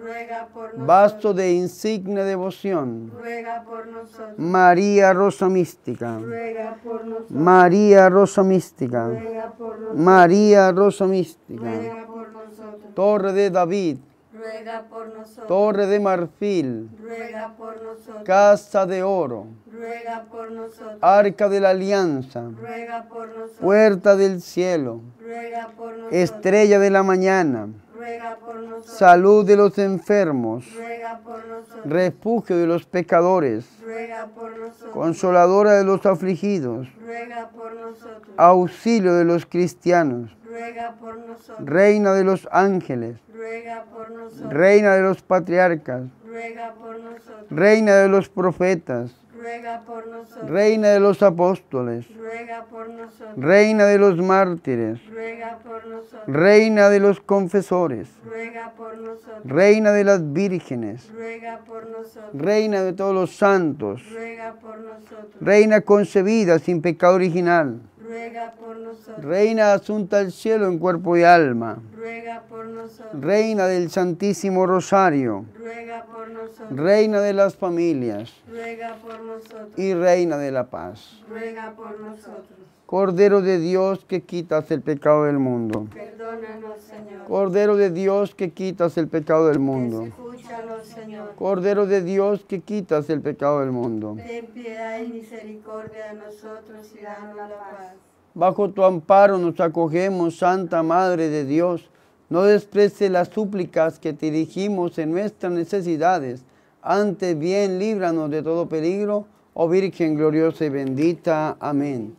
Ruega por nosotros. Vaso de insigne devoción. Ruega por nosotros. María Rosa Mística. Ruega por nosotros. María Rosa Mística. Ruega por nosotros. María Rosa Mística. Ruega por nosotros. Torre de David. Ruega por nosotros. Torre de marfil. Ruega por nosotros. Casa de oro. Ruega por nosotros. Arca de la alianza. Ruega por nosotros. Puerta del cielo. Ruega por nosotros. Estrella de la mañana. Ruega por nosotros. Salud de los enfermos. Ruega por nosotros. Refugio de los pecadores. Ruega por nosotros. Consoladora de los afligidos. Ruega por nosotros. Auxilio de los cristianos. Ruega por nosotros. Reina de los ángeles. Ruega por nosotros. Reina de los patriarcas. Ruega por nosotros. Reina de los profetas. Ruega por nosotros. Reina de los apóstoles. Ruega por nosotros. Reina de los mártires. Ruega por nosotros. Reina de los confesores. Ruega por nosotros. Reina de las vírgenes. Ruega por nosotros. Reina de todos los santos. Ruega por nosotros. Reina concebida sin pecado original. Ruega por nosotros. Reina asunta al cielo en cuerpo y alma. ruega por nosotros. Reina del Santísimo Rosario, Ruega por nosotros. Reina de las familias Ruega por nosotros. y Reina de la paz. Ruega por nosotros. Cordero de Dios que quitas el pecado del mundo. Perdónanos, Señor. Cordero de Dios que quitas el pecado del mundo. Escúchanos, Señor. Cordero de Dios que quitas el pecado del mundo. Ten piedad y misericordia de nosotros y danos la paz. Bajo tu amparo nos acogemos, Santa Madre de Dios. No desprecie las súplicas que te dirigimos en nuestras necesidades. Antes bien, líbranos de todo peligro, oh Virgen gloriosa y bendita. Amén.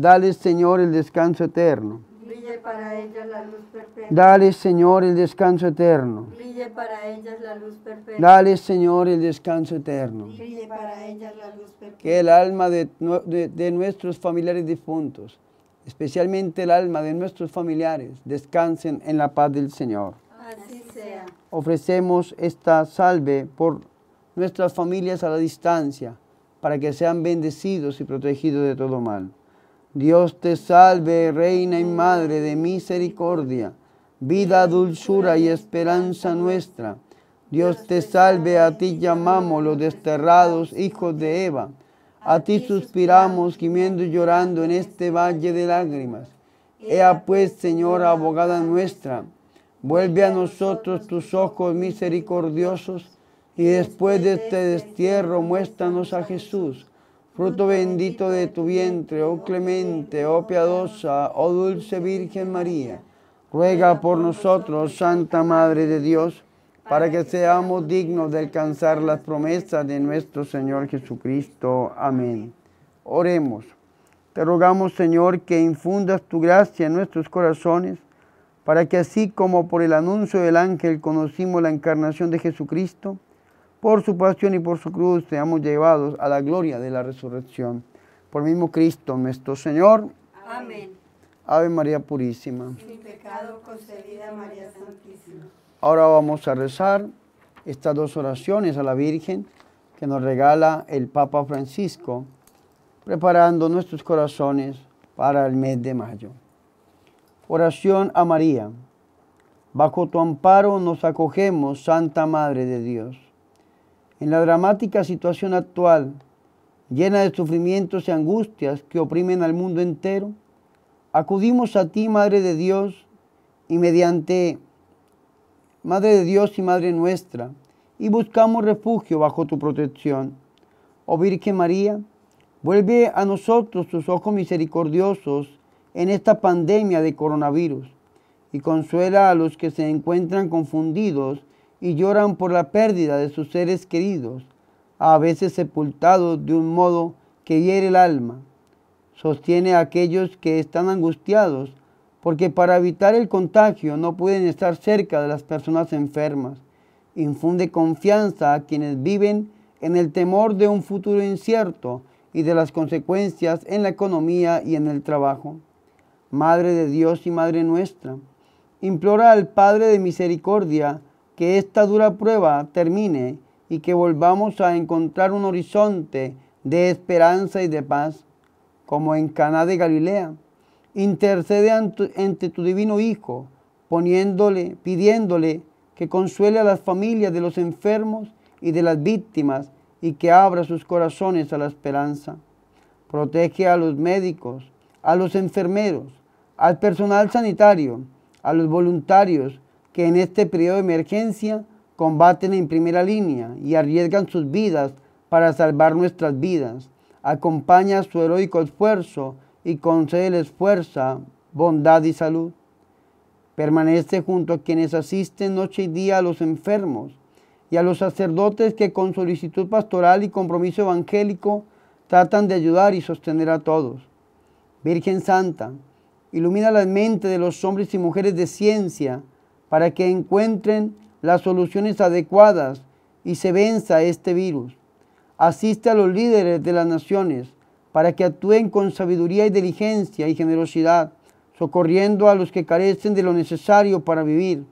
Dale, Señor, el descanso eterno. Brille para ellas la luz perpetua. Dale, Señor, el descanso eterno. Brille para ellas la luz perpetua. Dale, Señor, el descanso eterno. Brille para ellas la luz perpetua. Que el alma de- de nuestros familiares difuntos, especialmente el alma de nuestros familiares, descansen en la paz del Señor. Así sea. Ofrecemos esta salve por nuestras familias a la distancia, para que sean bendecidos y protegidos de todo mal. Dios te salve, Reina y Madre de misericordia, vida, dulzura y esperanza nuestra. Dios te salve, a ti llamamos los desterrados hijos de Eva. A ti suspiramos, gimiendo y llorando en este valle de lágrimas. Ea pues, Señora, abogada nuestra, vuelve a nosotros tus ojos misericordiosos y después de este destierro muéstranos a Jesús, fruto bendito de tu vientre, oh clemente, oh piadosa, oh dulce Virgen María. Ruega por nosotros, Santa Madre de Dios, para que seamos dignos de alcanzar las promesas de nuestro Señor Jesucristo. Amén. Oremos. Te rogamos, Señor, que infundas tu gracia en nuestros corazones, para que así como por el anuncio del ángel conocimos la encarnación de Jesucristo, por su pasión y por su cruz seamos llevados a la gloria de la resurrección. Por el mismo Cristo nuestro Señor. Amén. Ave María Purísima. Sin pecado concebida María Santísima. Ahora vamos a rezar estas dos oraciones a la Virgen que nos regala el Papa Francisco, preparando nuestros corazones para el mes de mayo. Oración a María. Bajo tu amparo nos acogemos, Santa Madre de Dios. En la dramática situación actual, llena de sufrimientos y angustias que oprimen al mundo entero, acudimos a ti, Madre de Dios, y mediante Madre de Dios y Madre nuestra, y buscamos refugio bajo tu protección. Oh Virgen María, vuelve a nosotros tus ojos misericordiosos en esta pandemia de coronavirus y consuela a los que se encuentran confundidos y lloran por la pérdida de sus seres queridos, a veces sepultados de un modo que hiere el alma. Sostiene a aquellos que están angustiados porque para evitar el contagio no pueden estar cerca de las personas enfermas. Infunde confianza a quienes viven en el temor de un futuro incierto y de las consecuencias en la economía y en el trabajo. Madre de Dios y Madre nuestra, implora al Padre de Misericordia que esta dura prueba termine y que volvamos a encontrar un horizonte de esperanza y de paz, como en Caná de Galilea. Intercede ante, tu divino Hijo, poniéndole, pidiéndole que consuele a las familias de los enfermos y de las víctimas y que abra sus corazones a la esperanza. Protege a los médicos, a los enfermeros, al personal sanitario, a los voluntarios que en este periodo de emergencia combaten en primera línea y arriesgan sus vidas para salvar nuestras vidas. Acompaña su heroico esfuerzo y concédeles fuerza, bondad y salud. Permanece junto a quienes asisten noche y día a los enfermos y a los sacerdotes que con solicitud pastoral y compromiso evangélico tratan de ayudar y sostener a todos. Virgen Santa, ilumina la mente de los hombres y mujeres de ciencia para que encuentren las soluciones adecuadas y se venza este virus. Asiste a los líderes de las naciones para que actúen con sabiduría y diligencia y generosidad, socorriendo a los que carecen de lo necesario para vivir,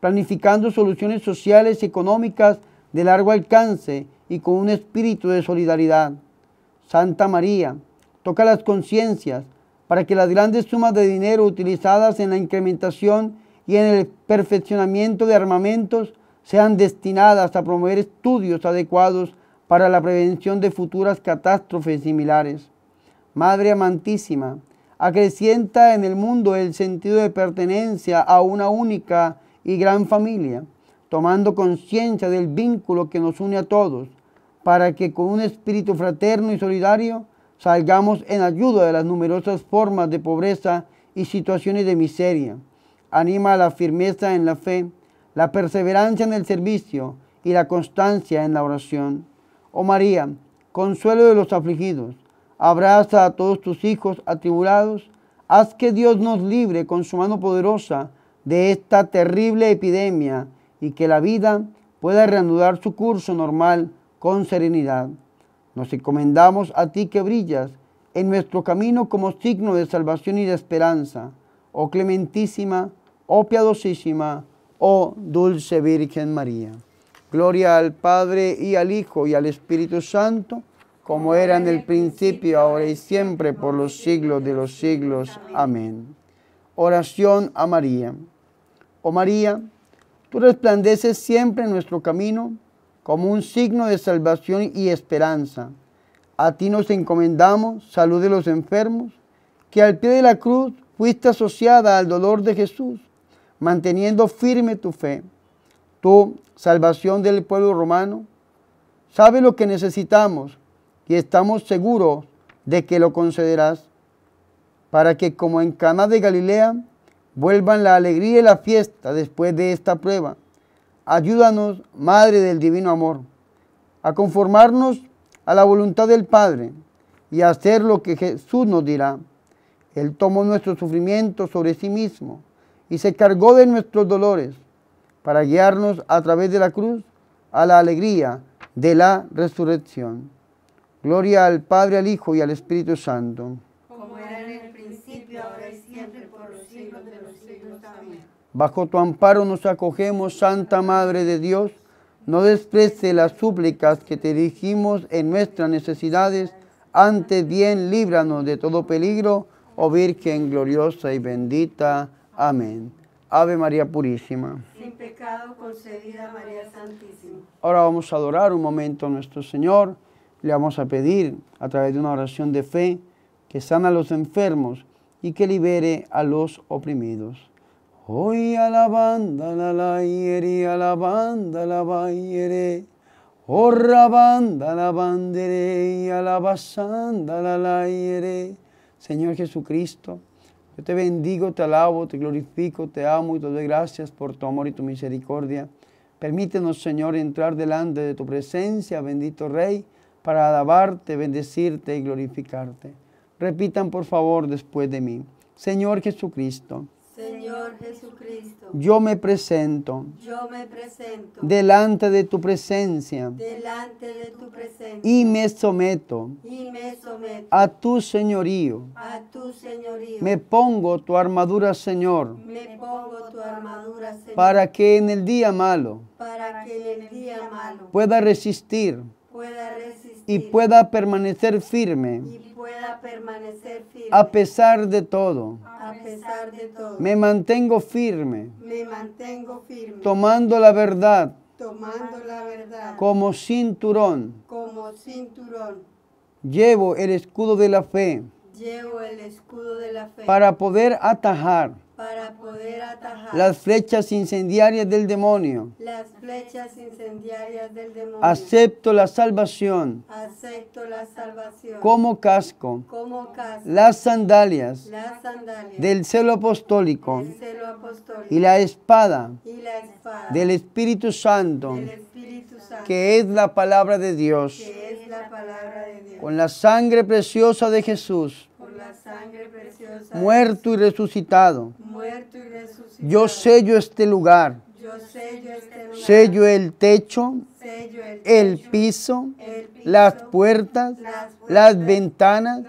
planificando soluciones sociales y económicas de largo alcance y con un espíritu de solidaridad. Santa María, toca las conciencias para que las grandes sumas de dinero utilizadas en la incrementación y en el perfeccionamiento de armamentos sean destinadas a promover estudios adecuados para la prevención de futuras catástrofes similares. Madre amantísima, acrecienta en el mundo el sentido de pertenencia a una única y gran familia, tomando conciencia del vínculo que nos une a todos, para que con un espíritu fraterno y solidario salgamos en ayuda de las numerosas formas de pobreza y situaciones de miseria. Anima la firmeza en la fe, la perseverancia en el servicio y la constancia en la oración. Oh María, consuelo de los afligidos, abraza a todos tus hijos atribulados, haz que Dios nos libre con su mano poderosa de esta terrible epidemia y que la vida pueda reanudar su curso normal con serenidad. Nos encomendamos a ti que brillas en nuestro camino como signo de salvación y de esperanza. Oh clementísima, oh piadosísima, oh dulce Virgen María. Gloria al Padre y al Hijo y al Espíritu Santo, como era en el principio, ahora y siempre, por los siglos de los siglos. Amén. Oración a María. Oh María, tú resplandeces siempre en nuestro camino como un signo de salvación y esperanza. A ti nos encomendamos, salud de los enfermos, que al pie de la cruz fuiste asociada al dolor de Jesús, manteniendo firme tu fe. Tu salvación del pueblo romano, sabe lo que necesitamos y estamos seguros de que lo concederás, para que como en Cana de Galilea vuelvan la alegría y la fiesta después de esta prueba Ayúdanos, Madre del Divino Amor, a conformarnos a la voluntad del Padre y a hacer lo que Jesús nos dirá. Él tomó nuestro sufrimiento sobre sí mismo y se cargó de nuestros dolores para guiarnos a través de la cruz a la alegría de la resurrección. Gloria al Padre, al Hijo y al Espíritu Santo. Como era en el principio, ahora y siempre, por los siglos de los siglos. Amén. Bajo tu amparo nos acogemos, Santa Madre de Dios. No desprecie las súplicas que te dirigimos en nuestras necesidades. Antes bien, líbranos de todo peligro, oh Virgen gloriosa y bendita. Amén. Ave María Purísima. Sin pecado concebida María Santísima. Ahora vamos a adorar un momento a nuestro Señor. Le vamos a pedir a través de una oración de fe que sana a los enfermos y que libere a los oprimidos. Hoy alabanda la la yere, alabanda la bayere. Horra banda la bandere y alabasanda la la. Señor Jesucristo, yo te bendigo, te alabo, te glorifico, te amo y te doy gracias por tu amor y tu misericordia. Permítenos, Señor, entrar delante de tu presencia, bendito Rey, para alabarte, bendecirte y glorificarte. Repitan, por favor, después de mí. Señor Jesucristo, Señor Jesucristo, yo me presento yo me presento delante de tu presencia delante de tu presencia y me someto y me someto a tu señorío. a tu señorío. Me pongo tu armadura, Señor, Me pongo tu armadura, Señor, para que en el día malo para que en el día malo pueda resistir pueda resistir y pueda permanecer firme y permanecer firme a pesar de todo. a pesar de todo. Me mantengo firme, Me mantengo firme, tomando la verdad tomando la verdad como cinturón. como cinturón. Llevo el escudo de la fe Llevo el escudo de la fe para poder atajar para poder atajar las flechas incendiarias del demonio. las flechas incendiarias del demonio. Acepto la salvación. Acepto la salvación. Como casco, como casco, las sandalias las sandalias. del celo apostólico. Del celo apostólico. Y la espada y la espada. del Espíritu Santo, del Espíritu Santo, que es la palabra de Dios. que es la palabra de Dios. Con la sangre preciosa de Jesús, la sangre preciosa, muerto y resucitado, muerto y resucitado. yo sello este lugar, Yo sello este lugar, sello el techo, sello el, el techo, piso, el piso, las puertas, las puertas, las ventanas,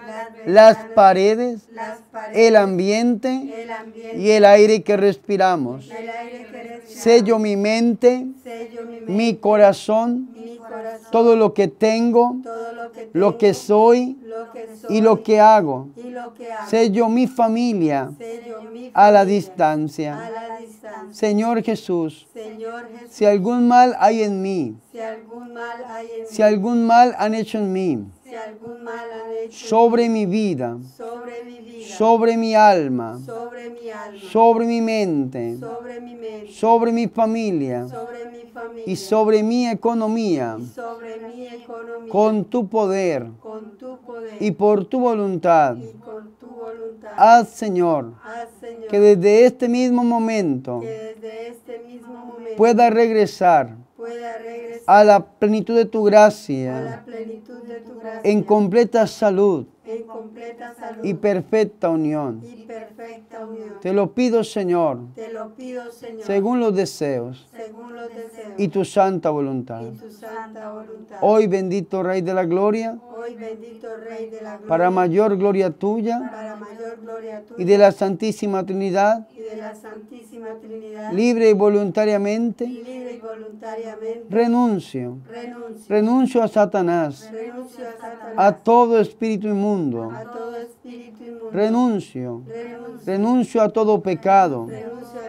las paredes, las paredes, el ambiente el ambiente, y el aire que respiramos. el aire que respiramos. Sello mi mente, sello mi mente, mi corazón, mi corazón, todo lo que tengo, todo lo que lo tengo, que soy lo que soy y lo que hago. y lo que hago. Sello mi familia sello mi a la distancia. a la distancia. Señor Jesús, Señor Jesús, si algún mal hay en mí, si algún mal hay en si mí, algún mal han hecho en mí, si algún mal han hecho sobre mi vida, sobre mi vida, sobre mi alma, sobre mi alma, sobre mi mente, sobre mi mente, sobre mi familia sobre mi familia y sobre mi economía, sobre mi economía, con tu poder con tu poder y por tu voluntad. y con tu voluntad. Haz, Señor, Haz, Señor, que desde este mismo momento que desde este mismo momento pueda regresar pueda regresar a la plenitud de tu a gracia, la plenitud de tu gracia en completa salud en completa salud y perfecta unión. y perfecta unión. Te lo pido, Señor, Te lo pido, Señor, según los deseos según los deseos y tu santa voluntad. y tu santa voluntad. Hoy, bendito Rey de la Gloria, Hoy, bendito Rey de la gloria, para mayor gloria tuya para mayor gloria tuya. y de la Santísima Trinidad, y de la Santísima Trinidad, libre y voluntariamente, libre y voluntariamente, renuncio, renuncio, renuncio a Satanás, renuncio a Satanás, a todo espíritu inmundo, a todo espíritu inmundo, renuncio, renuncio, renuncio a todo pecado. Renuncio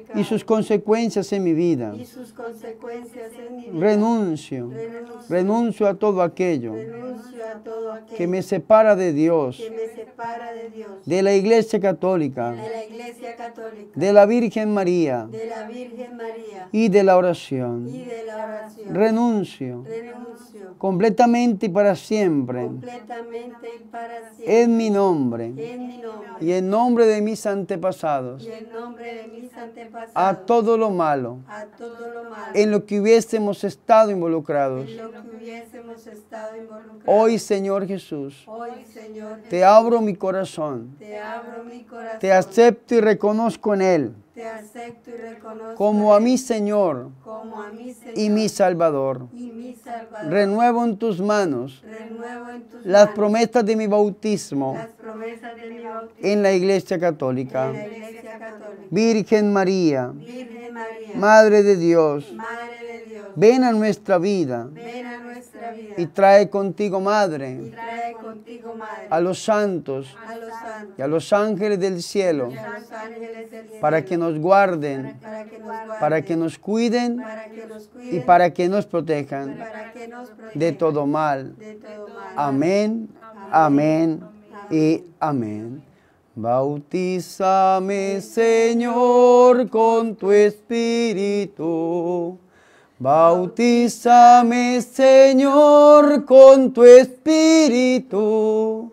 pecado y sus consecuencias en mi vida, y sus consecuencias en mi vida, renuncio, renuncio, renuncio a todo aquello renuncio a todo aquello que me separa de Dios, que me separa de Dios, de la Iglesia Católica, de la Iglesia Católica, de la Virgen María de la Virgen María. y de la oración. y de la oración. Renuncio. Renuncio. Completamente y para siempre. Completamente y para siempre. En mi nombre. En mi nombre. Y en nombre de mis antepasados. Y en nombre de mis antepasados a todo lo malo. A todo lo malo. En lo que hubiésemos estado involucrados. en lo que hubiésemos estado involucrados. Hoy, Señor Jesús, Hoy, Señor, te abro mi corazón, te abro mi corazón, te acepto y reconozco en Él te acepto y reconozco como a mi Señor como a mi Señor y mi Salvador. y mi Salvador. Renuevo en tus manos Renuevo en tus las manos promesas de mi bautismo las promesas de mi bautismo en la Iglesia la Católica. Iglesia Católica. Virgen María, Virgen María, Madre de Dios, Madre de Dios, ven a nuestra vida ven a nuestra vida y trae contigo, y Madre, trae contigo, Madre, a los santos a los santos y a los ángeles del cielo ángeles del para que nos guarden, para que nos guarden, para que nos cuiden para que nos y para que nos protejan para que nos protejan de todo mal. de todo mal. Amén, amén y amén. Bautízame, Señor, con tu espíritu. Bautízame, Señor, con tu espíritu.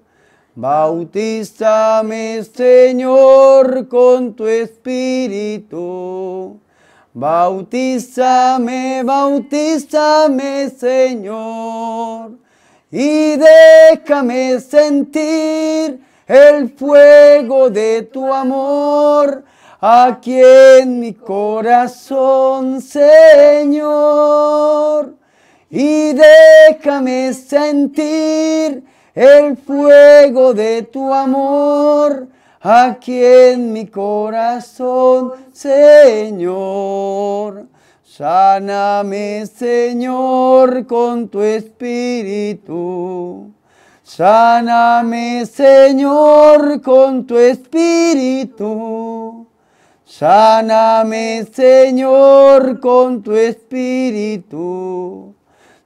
Bautízame, Señor, con tu espíritu. Bautízame, bautízame, Señor, y déjame sentir el fuego de tu amor aquí en mi corazón, Señor. Y déjame sentir el fuego de tu amor aquí en mi corazón, Señor. Sáname, Señor, con tu espíritu. Sáname, Señor, con tu espíritu. Sáname, Señor, con tu espíritu.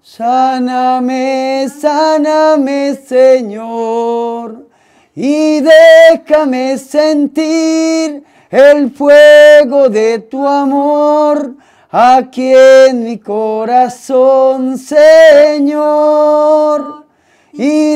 Sáname, sáname, Señor, y déjame sentir el fuego de tu amor aquí en mi corazón, Señor. Y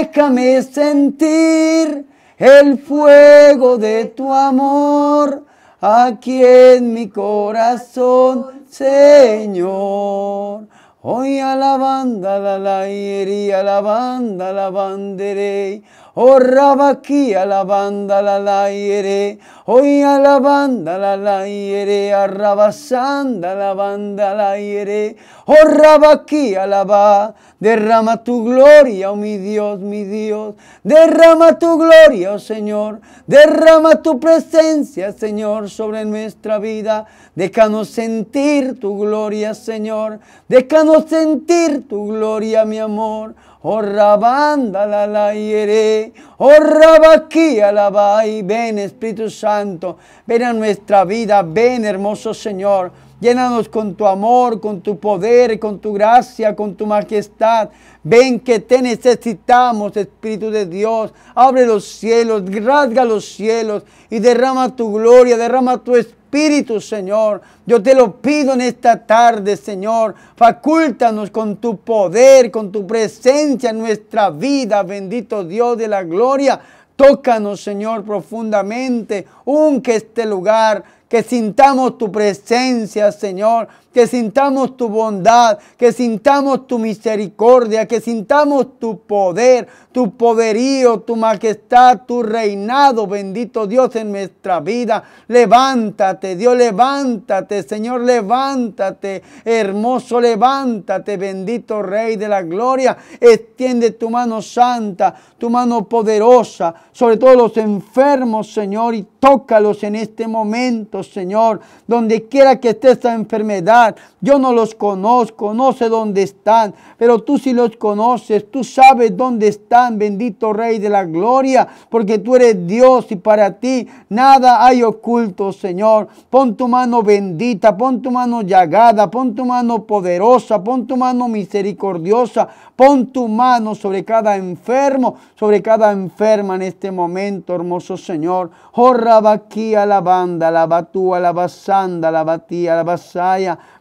déjame sentir el fuego de tu amor aquí en mi corazón, Señor. Hoy alabanda la la ieri, alabanda la bandere. Oh rabaki alabanda la la iere. Hoy alabanda la la iere, arrabasanda la banda la iere. Oh rabaki alaba. Derrama tu gloria, oh mi Dios, mi Dios. Derrama tu gloria, oh Señor. Derrama tu presencia, Señor, sobre nuestra vida. Déjanos sentir tu gloria, Señor. Déjanos sentir tu gloria, mi amor. Oh rabanda la la yere, oh rabaquí alabai, ven Espíritu Santo, ven a nuestra vida, ven hermoso Señor. Llénanos con tu amor, con tu poder, con tu gracia, con tu majestad. Ven que te necesitamos, Espíritu de Dios. Abre los cielos, rasga los cielos y derrama tu gloria, derrama tu Espíritu, Señor. Yo te lo pido en esta tarde, Señor. Facúltanos con tu poder, con tu presencia en nuestra vida, bendito Dios de la gloria. Tócanos, Señor, profundamente. Unque este lugar que sintamos tu presencia, Señor, que sintamos tu bondad, que sintamos tu misericordia, que sintamos tu poder, tu poderío, tu majestad, tu reinado, bendito Dios en nuestra vida. Levántate, Dios, levántate, Señor, levántate, hermoso, levántate, bendito Rey de la gloria. Extiende tu mano santa, tu mano poderosa sobre todos los enfermos, Señor, y tócalos en este momento, Señor, donde quiera que esté esta enfermedad yo no los conozco, no sé dónde están, pero tú sí los conoces, tú sabes dónde están, bendito Rey de la Gloria, porque tú eres Dios y para ti nada hay oculto, Señor. Pon tu mano bendita, pon tu mano llagada, pon tu mano poderosa, pon tu mano misericordiosa, pon tu mano sobre cada enfermo, sobre cada enferma en este momento, hermoso Señor. Oh, a la banda, la batúa, la basanda,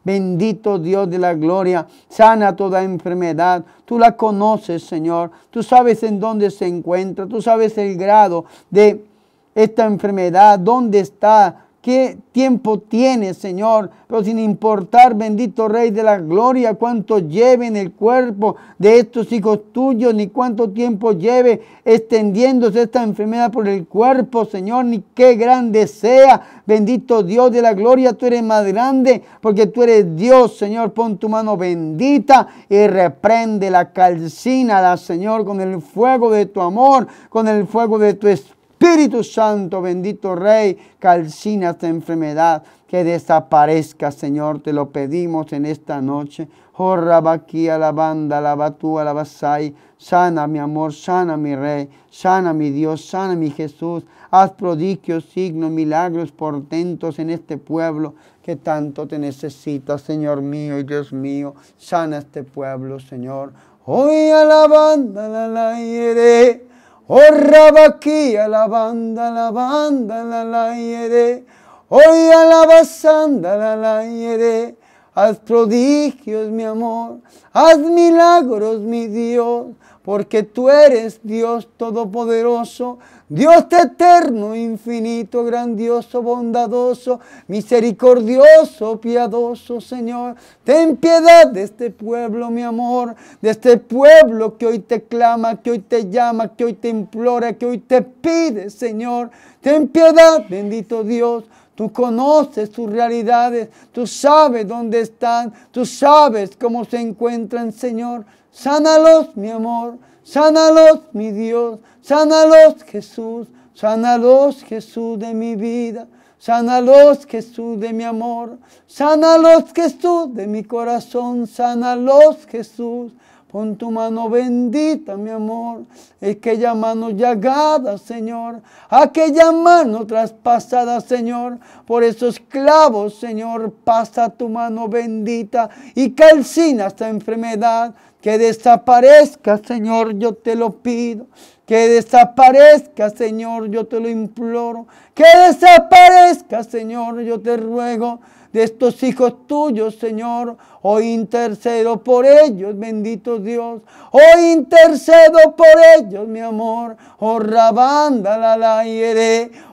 Bendito Dios de la gloria, sana toda enfermedad. Tú la conoces, Señor. Tú sabes en dónde se encuentra. Tú sabes el grado de esta enfermedad, dónde está qué tiempo tiene, Señor, pero sin importar, bendito Rey de la Gloria, cuánto lleve en el cuerpo de estos hijos tuyos, ni cuánto tiempo lleve extendiéndose esta enfermedad por el cuerpo, Señor, ni qué grande sea, bendito Dios de la Gloria, tú eres más grande, porque tú eres Dios, Señor, pon tu mano bendita y reprende la calcina, Señor, con el fuego de tu amor, con el fuego de tu espíritu Espíritu Santo, bendito Rey, calcina esta enfermedad, que desaparezca, Señor, te lo pedimos en esta noche. Oh, Rabaquí, alabanda, alabatú, alabasai, sana mi amor, sana mi Rey, sana mi Dios, sana mi Jesús. Haz prodigios, signos, milagros, portentos en este pueblo que tanto te necesita, Señor mío y Dios mío. Sana este pueblo, Señor. Hoy alabanda, la la. Oh Rabaquí, la banda, la la yere. Hoy alabasanda, la la. Haz prodigios, mi amor. Haz milagros, mi Dios. Porque tú eres Dios todopoderoso. Dios eterno, infinito, grandioso, bondadoso, misericordioso, piadoso, Señor. Ten piedad de este pueblo, mi amor, de este pueblo que hoy te clama, que hoy te llama, que hoy te implora, que hoy te pide, Señor. Ten piedad, bendito Dios. Tú conoces sus realidades, tú sabes dónde están, tú sabes cómo se encuentran, Señor. Sánalos, mi amor. Sánalos, mi Dios. Sánalos, Jesús. Sánalos, Jesús de mi vida. Sánalos, Jesús de mi amor. Sánalos, Jesús de mi corazón. Sánalos, Jesús. Pon tu mano bendita, mi amor, aquella mano llagada, Señor, aquella mano traspasada, Señor, por esos clavos, Señor, pasa tu mano bendita y calcina esta enfermedad, que desaparezca, Señor, yo te lo pido. Que desaparezca, Señor, yo te lo imploro. Que desaparezca, Señor, yo te ruego de estos hijos tuyos, Señor. Hoy intercedo por ellos, bendito Dios. Hoy intercedo por ellos, mi amor. Oh, rabanda la la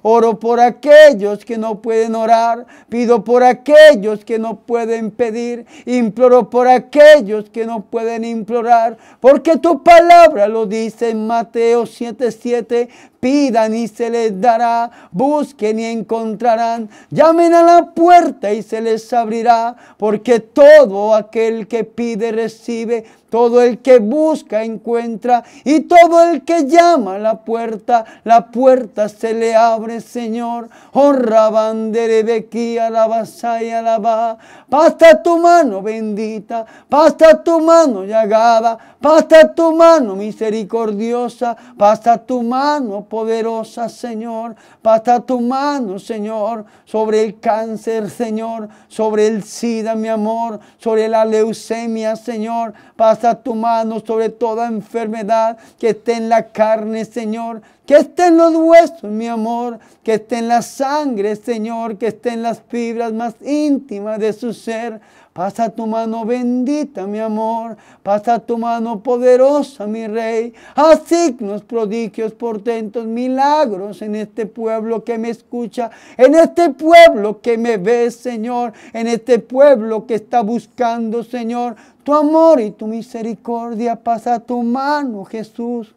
Oro por aquellos que no pueden orar. Pido por aquellos que no pueden pedir. Imploro por aquellos que no pueden implorar. Porque tu palabra lo dice en Mateo 7:7. Pidan y se les dará. Busquen y encontrarán. Llamen a la puerta y se les abrirá. Porque todo aquel que pide recibe Todo el que busca encuentra y todo el que llama a la puerta, la puerta se le abre, Señor. Oh, rabandere bequía, la vasaya, la va. Pasta tu mano bendita, pasta tu mano llagada, pasta tu mano misericordiosa, pasta tu mano poderosa, Señor. Pasta tu mano, Señor, sobre el cáncer, Señor, sobre el SIDA, mi amor, sobre la leucemia, Señor. Pasa tu mano sobre toda enfermedad que esté en la carne, Señor. Que esté en los huesos, mi amor. Que esté en la sangre, Señor. Que esté en las fibras más íntimas de su ser. Pasa tu mano bendita, mi amor. Pasa tu mano poderosa, mi rey. Haz signos, prodigios, portentos, milagros en este pueblo que me escucha. En este pueblo que me ve, Señor. En este pueblo que está buscando, Señor, tu amor y tu misericordia. Pasa tu mano, Jesús.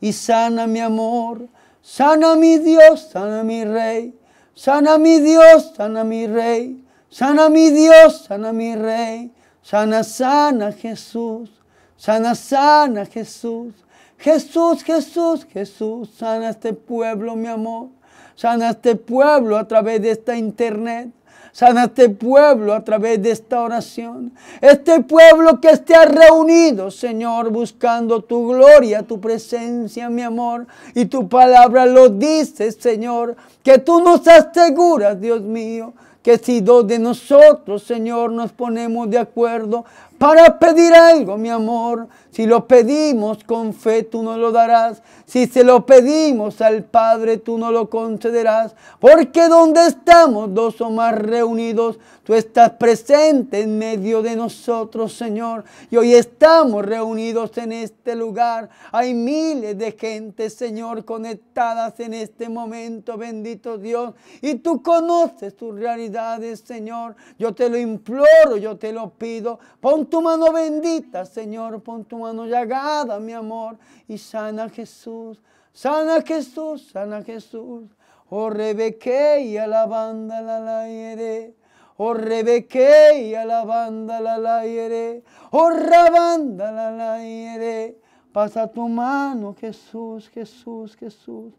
Y sana mi amor. Sana mi Dios, sana mi rey. Sana mi Dios, sana mi rey. Sana mi Dios, sana mi Rey. Sana, sana Jesús. Sana, sana Jesús. Jesús, Jesús, Jesús. Sana este pueblo, mi amor. Sana este pueblo a través de esta internet. Sana este pueblo a través de esta oración. Este pueblo que esté reunido, Señor, buscando tu gloria, tu presencia, mi amor. Y tu palabra lo dice, Señor, que tú nos aseguras, Dios mío que si dos de nosotros, Señor, nos ponemos de acuerdo para pedir algo, mi amor, si lo pedimos con fe, tú nos lo darás. Si se lo pedimos al Padre, tú nos lo concederás. Porque donde estamos dos o más reunidos, tú estás presente en medio de nosotros, Señor. Y hoy estamos reunidos en este lugar. Hay miles de gente, Señor, conectadas en este momento, bendito Dios. Y tú conoces tus realidades, Señor. Yo te lo imploro, yo te lo pido. Pon tu mano bendita, Señor. Pon tu mano llagada, mi amor, y sana Jesús, sana Jesús, sana Jesús. Oh Rebeque y alabanda la la. Oh Rebeque y alabanda la la. Oh Rabanda la la. Pasa tu mano, Jesús, Jesús, Jesús.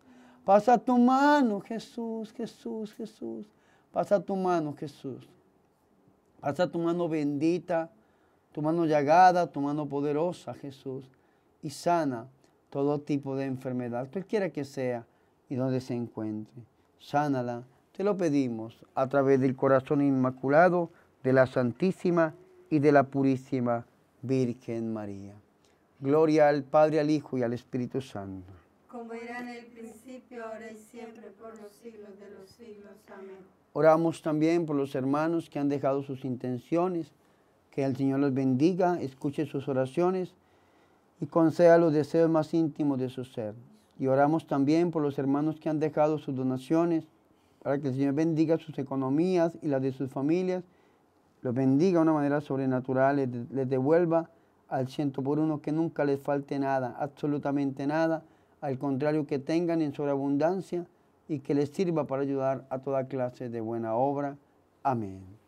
Pasa tu mano, Jesús, Jesús, Jesús. Pasa tu mano, Jesús. Pasa tu mano bendita tu mano llagada, tu mano poderosa, Jesús, y sana todo tipo de enfermedad, cualquiera que sea y donde se encuentre. Sánala, te lo pedimos a través del corazón inmaculado de la Santísima y de la Purísima Virgen María. Gloria al Padre, al Hijo y al Espíritu Santo. Como era en el principio, ahora y siempre, por los siglos de los siglos. Amén. Oramos también por los hermanos que han dejado sus intenciones que el Señor los bendiga, escuche sus oraciones y conceda los deseos más íntimos de su ser. Y oramos también por los hermanos que han dejado sus donaciones, para que el Señor bendiga sus economías y las de sus familias, los bendiga de una manera sobrenatural, les, devuelva al ciento por uno, que nunca les falte nada, absolutamente nada, al contrario que tengan en sobreabundancia y que les sirva para ayudar a toda clase de buena obra. Amén.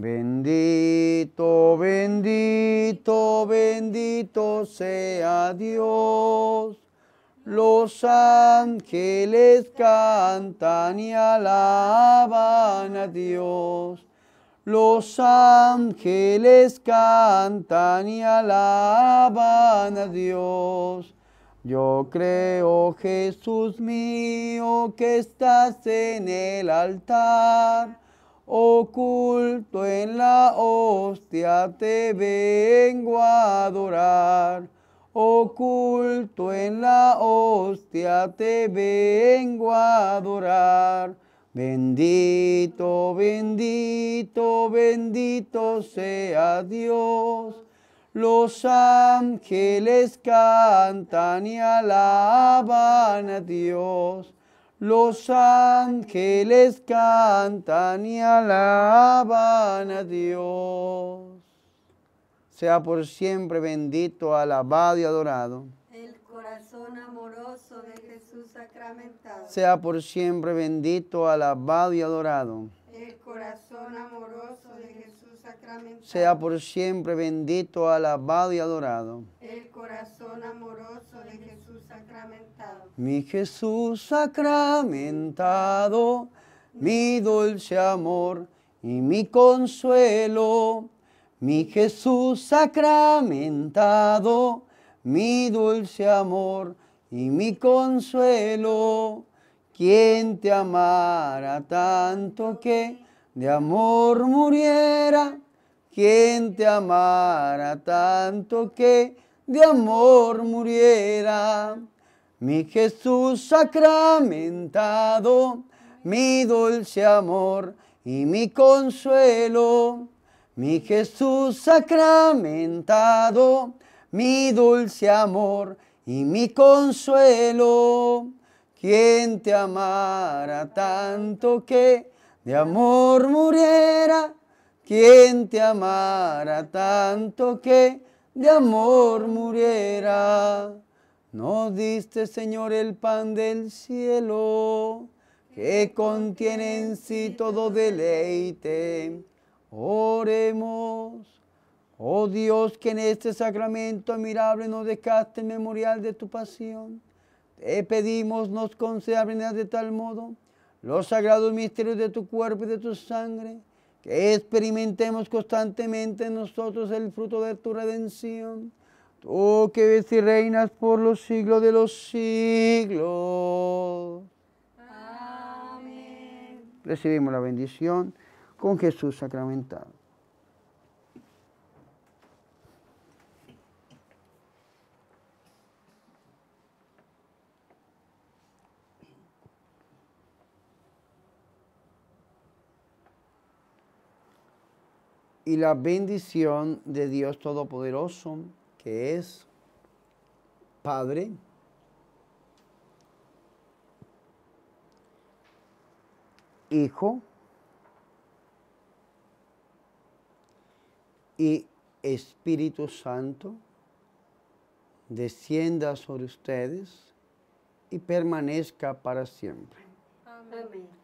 Bendito, bendito, bendito sea Dios. Los ángeles cantan y alaban a Dios. Los ángeles cantan y alaban a Dios. Yo creo, Jesús mío, que estás en el altar oculto en la hostia te vengo a adorar. Oculto en la hostia te vengo a adorar. Bendito, bendito, bendito sea Dios. Los ángeles cantan y alaban a Dios. Los ángeles cantan y alaban a Dios. Sea por siempre bendito, alabado y adorado. El corazón amoroso de Jesús sacramentado. Sea por siempre bendito, alabado y adorado. El corazón amoroso de Jesús sacramentado. sea por siempre bendito, alabado y adorado. El corazón amoroso de Jesús Mi Jesús sacramentado, mi dulce amor y mi consuelo. Mi Jesús sacramentado, mi dulce amor y mi consuelo. Quien te amara tanto que de amor muriera. Quien te amara tanto que de amor muriera. Mi Jesús sacramentado, mi dulce amor y mi consuelo. Mi Jesús sacramentado, mi dulce amor y mi consuelo. Quien te amara tanto que de amor muriera. Quien te amara tanto que de amor muriera. Nos diste, Señor, el pan del cielo, que contiene en sí todo deleite. Oremos. Oh Dios, que en este sacramento admirable nos dejaste el memorial de tu pasión. Te pedimos, nos conceda de tal modo los sagrados misterios de tu cuerpo y de tu sangre, que experimentemos constantemente en nosotros el fruto de tu redención. Tú que ves y reinas por los siglos de los siglos. Amén. Recibimos la bendición con Jesús sacramentado. Y la bendición de Dios Todopoderoso, que es Padre, Hijo y Espíritu Santo, descienda sobre ustedes y permanezca para siempre. Amén.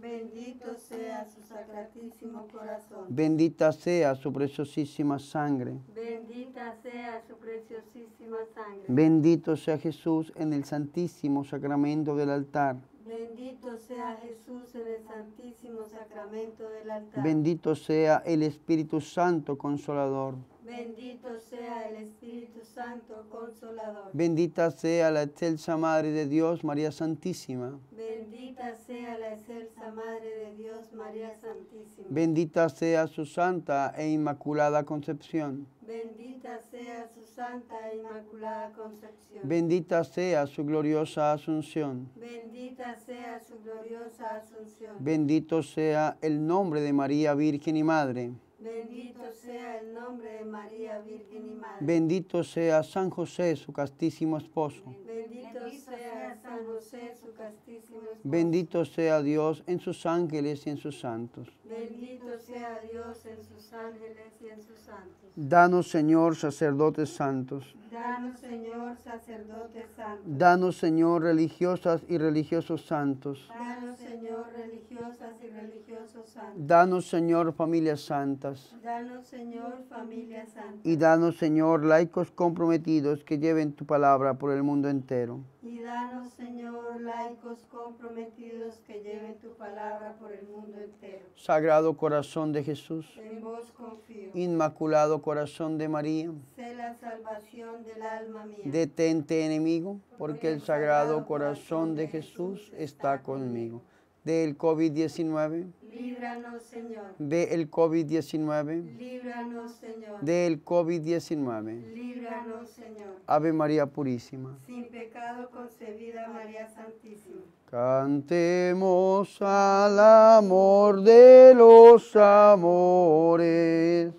Bendito sea su sacratísimo corazón. Bendita sea su preciosísima sangre. Bendita sea su preciosísima sangre. Bendito sea Jesús en el santísimo sacramento del altar. Bendito sea Jesús en el santísimo sacramento del altar. Bendito sea el Espíritu Santo Consolador. Bendito sea el Espíritu Santo Consolador. Bendita sea la excelsa Madre de Dios, María Santísima. Bendita sea la excelsa Madre de Dios, María Santísima. Bendita sea su santa e inmaculada concepción. Bendita sea su santa e inmaculada concepción. Bendita sea su gloriosa asunción. Bendita sea su gloriosa asunción. Bendito sea el nombre de María Virgen y Madre. Bendito sea el nombre de María Virgen y Madre. Bendito sea San José, su castísimo esposo. Bendito sea San José, su castísimo esposo. Bendito sea Dios en sus ángeles y en sus santos. Bendito sea Dios en sus ángeles y en sus santos. Danos, Señor, sacerdotes santos. Danos, Señor, sacerdotes santos. Danos, Señor, religiosas y religiosos santos. Danos, Señor, religiosas y religiosos santos. Danos, Señor, familias santas. Danos, Señor, familia santa. Y danos, Señor, laicos comprometidos que lleven tu palabra por el mundo entero. Y danos, Señor, laicos comprometidos que lleven tu palabra por el mundo entero. Sagrado corazón de Jesús. En vos confío. Inmaculado corazón de María. Sé la salvación del alma mía. Detente, enemigo, porque el sagrado corazón de Jesús está conmigo. Del COVID-19, Líbranos, Señor. del COVID-19, Líbranos, Señor. del COVID-19. Líbranos, Señor. Ave María Purísima. Sin pecado concebida María Santísima. Cantemos al amor de los amores.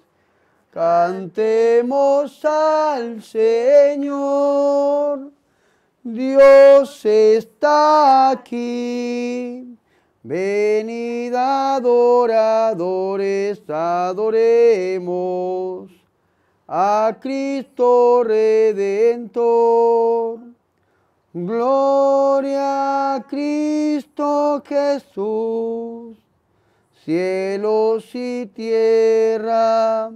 Cantemos al Señor. Dios está aquí. Venid adoradores, adoremos a Cristo Redentor. Gloria a Cristo Jesús, cielos y tierra,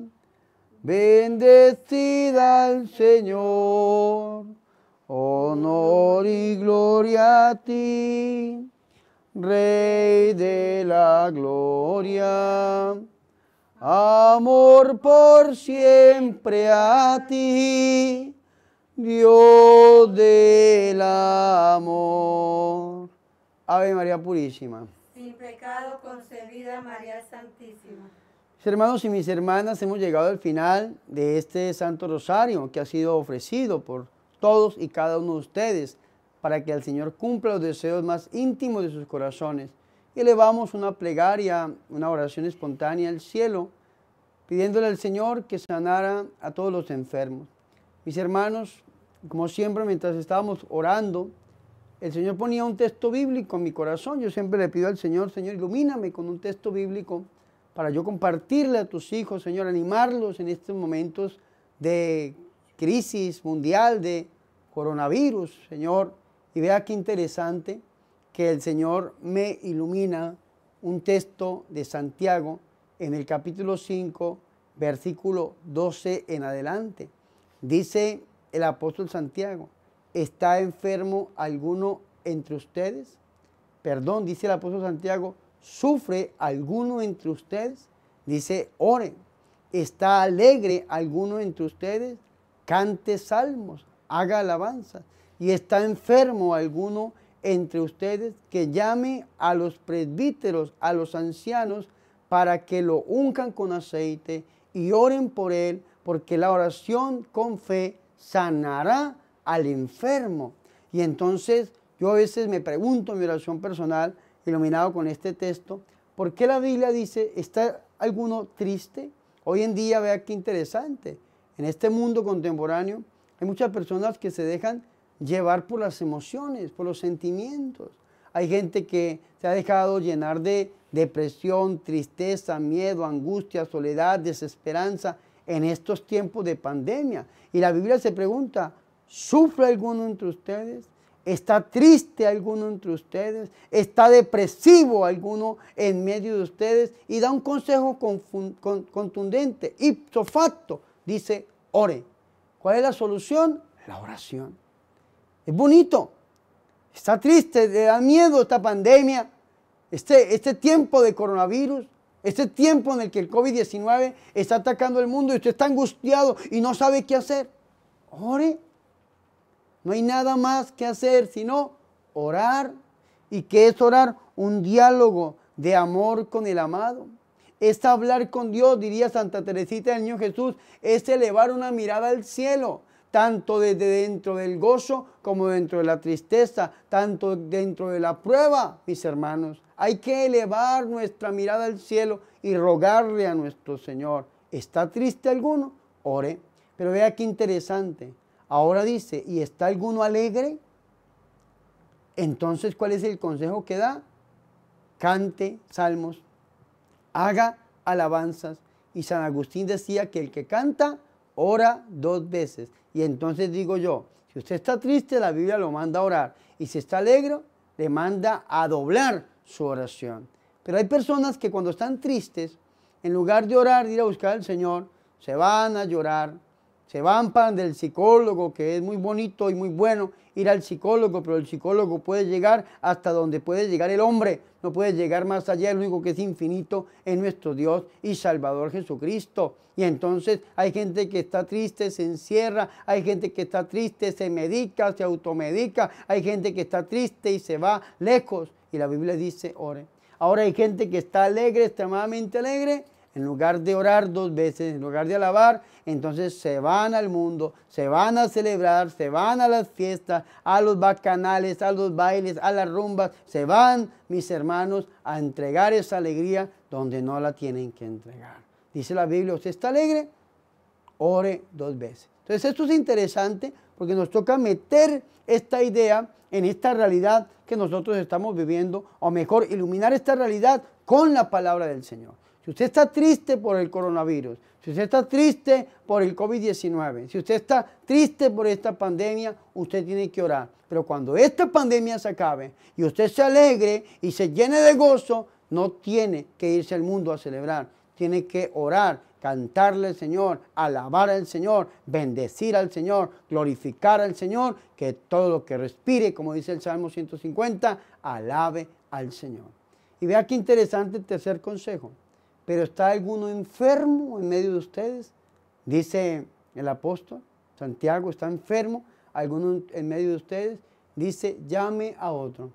bendecida al Señor, honor y gloria a ti, Rey de la gloria, amor por siempre a ti. Dios del amor. Ave María Purísima. Sin pecado concebida María Santísima. Mis hermanos y mis hermanas, hemos llegado al final de este Santo Rosario que ha sido ofrecido por todos y cada uno de ustedes para que el Señor cumpla los deseos más íntimos de sus corazones. Y elevamos una plegaria, una oración espontánea al cielo, pidiéndole al Señor que sanara a todos los enfermos. Mis hermanos, como siempre, mientras estábamos orando, el Señor ponía un texto bíblico en mi corazón. Yo siempre le pido al Señor, Señor, ilumíname con un texto bíblico para yo compartirle a tus hijos, Señor, animarlos en estos momentos de crisis mundial, de coronavirus, Señor. Y vea qué interesante que el Señor me ilumina un texto de Santiago en el capítulo 5, versículo 12 en adelante. Dice el apóstol Santiago, ¿está enfermo alguno entre ustedes? Perdón, dice el apóstol Santiago, ¿sufre alguno entre ustedes? Dice, oren. ¿Está alegre alguno entre ustedes? Cante salmos, haga alabanza. ¿Y está enfermo alguno entre ustedes? Que llame a los presbíteros, a los ancianos, para que lo uncan con aceite y oren por él, porque la oración con fe sanará al enfermo. Y entonces yo a veces me pregunto en mi oración personal, iluminado con este texto, ¿por qué la Biblia dice, ¿está alguno triste? Hoy en día, vea qué interesante, en este mundo contemporáneo hay muchas personas que se dejan llevar por las emociones, por los sentimientos. Hay gente que se ha dejado llenar de depresión, tristeza, miedo, angustia, soledad, desesperanza en estos tiempos de pandemia. Y la Biblia se pregunta, ¿sufre alguno entre ustedes? ¿Está triste alguno entre ustedes? ¿Está depresivo alguno en medio de ustedes? Y da un consejo contundente, ipso facto, dice, ore. ¿Cuál es la solución? La oración. Es bonito. Está triste, le da miedo esta pandemia, este, este tiempo de coronavirus. Este tiempo en el que el COVID-19 está atacando el mundo y usted está angustiado y no sabe qué hacer. Ore. No hay nada más que hacer sino orar. ¿Y qué es orar? Un diálogo de amor con el amado. Es hablar con Dios, diría Santa Teresita del Niño Jesús, es elevar una mirada al cielo, tanto desde dentro del gozo como dentro de la tristeza, tanto dentro de la prueba, mis hermanos. Hay que elevar nuestra mirada al cielo y rogarle a nuestro Señor. ¿Está triste alguno? Ore. Pero vea qué interesante. Ahora dice, ¿y está alguno alegre? Entonces, ¿cuál es el consejo que da? Cante salmos, haga alabanzas. Y San Agustín decía que el que canta, ora dos veces. Y entonces digo yo, si usted está triste, la Biblia lo manda a orar. Y si está alegre, le manda a doblar su oración. Pero hay personas que cuando están tristes, en lugar de orar, de ir a buscar al Señor, se van a llorar, Se van para del psicólogo, que es muy bonito y muy bueno ir al psicólogo, pero el psicólogo puede llegar hasta donde puede llegar el hombre, no puede llegar más allá, el único que es infinito es nuestro Dios y Salvador Jesucristo. Y entonces hay gente que está triste, se encierra, hay gente que está triste, se medica, se automedica, hay gente que está triste y se va lejos. Y la Biblia dice, ore. Ahora hay gente que está alegre, extremadamente alegre, en lugar de orar dos veces, en lugar de alabar, entonces se van al mundo, se van a celebrar, se van a las fiestas, a los bacanales, a los bailes, a las rumbas, se van, mis hermanos, a entregar esa alegría donde no la tienen que entregar. Dice la Biblia, ¿usted está alegre? Ore dos veces. Entonces esto es interesante porque nos toca meter esta idea en esta realidad que nosotros estamos viviendo, o mejor, iluminar esta realidad con la palabra del Señor. Si usted está triste por el coronavirus, si usted está triste por el COVID-19, si usted está triste por esta pandemia, usted tiene que orar. Pero cuando esta pandemia se acabe y usted se alegre y se llene de gozo, no tiene que irse al mundo a celebrar. Tiene que orar, cantarle al Señor, alabar al Señor, bendecir al Señor, glorificar al Señor, que todo lo que respire, como dice el Salmo 150, alabe al Señor. Y vea qué interesante el tercer consejo pero ¿está alguno enfermo en medio de ustedes? Dice el apóstol, Santiago está enfermo, alguno en medio de ustedes, dice, llame a otro.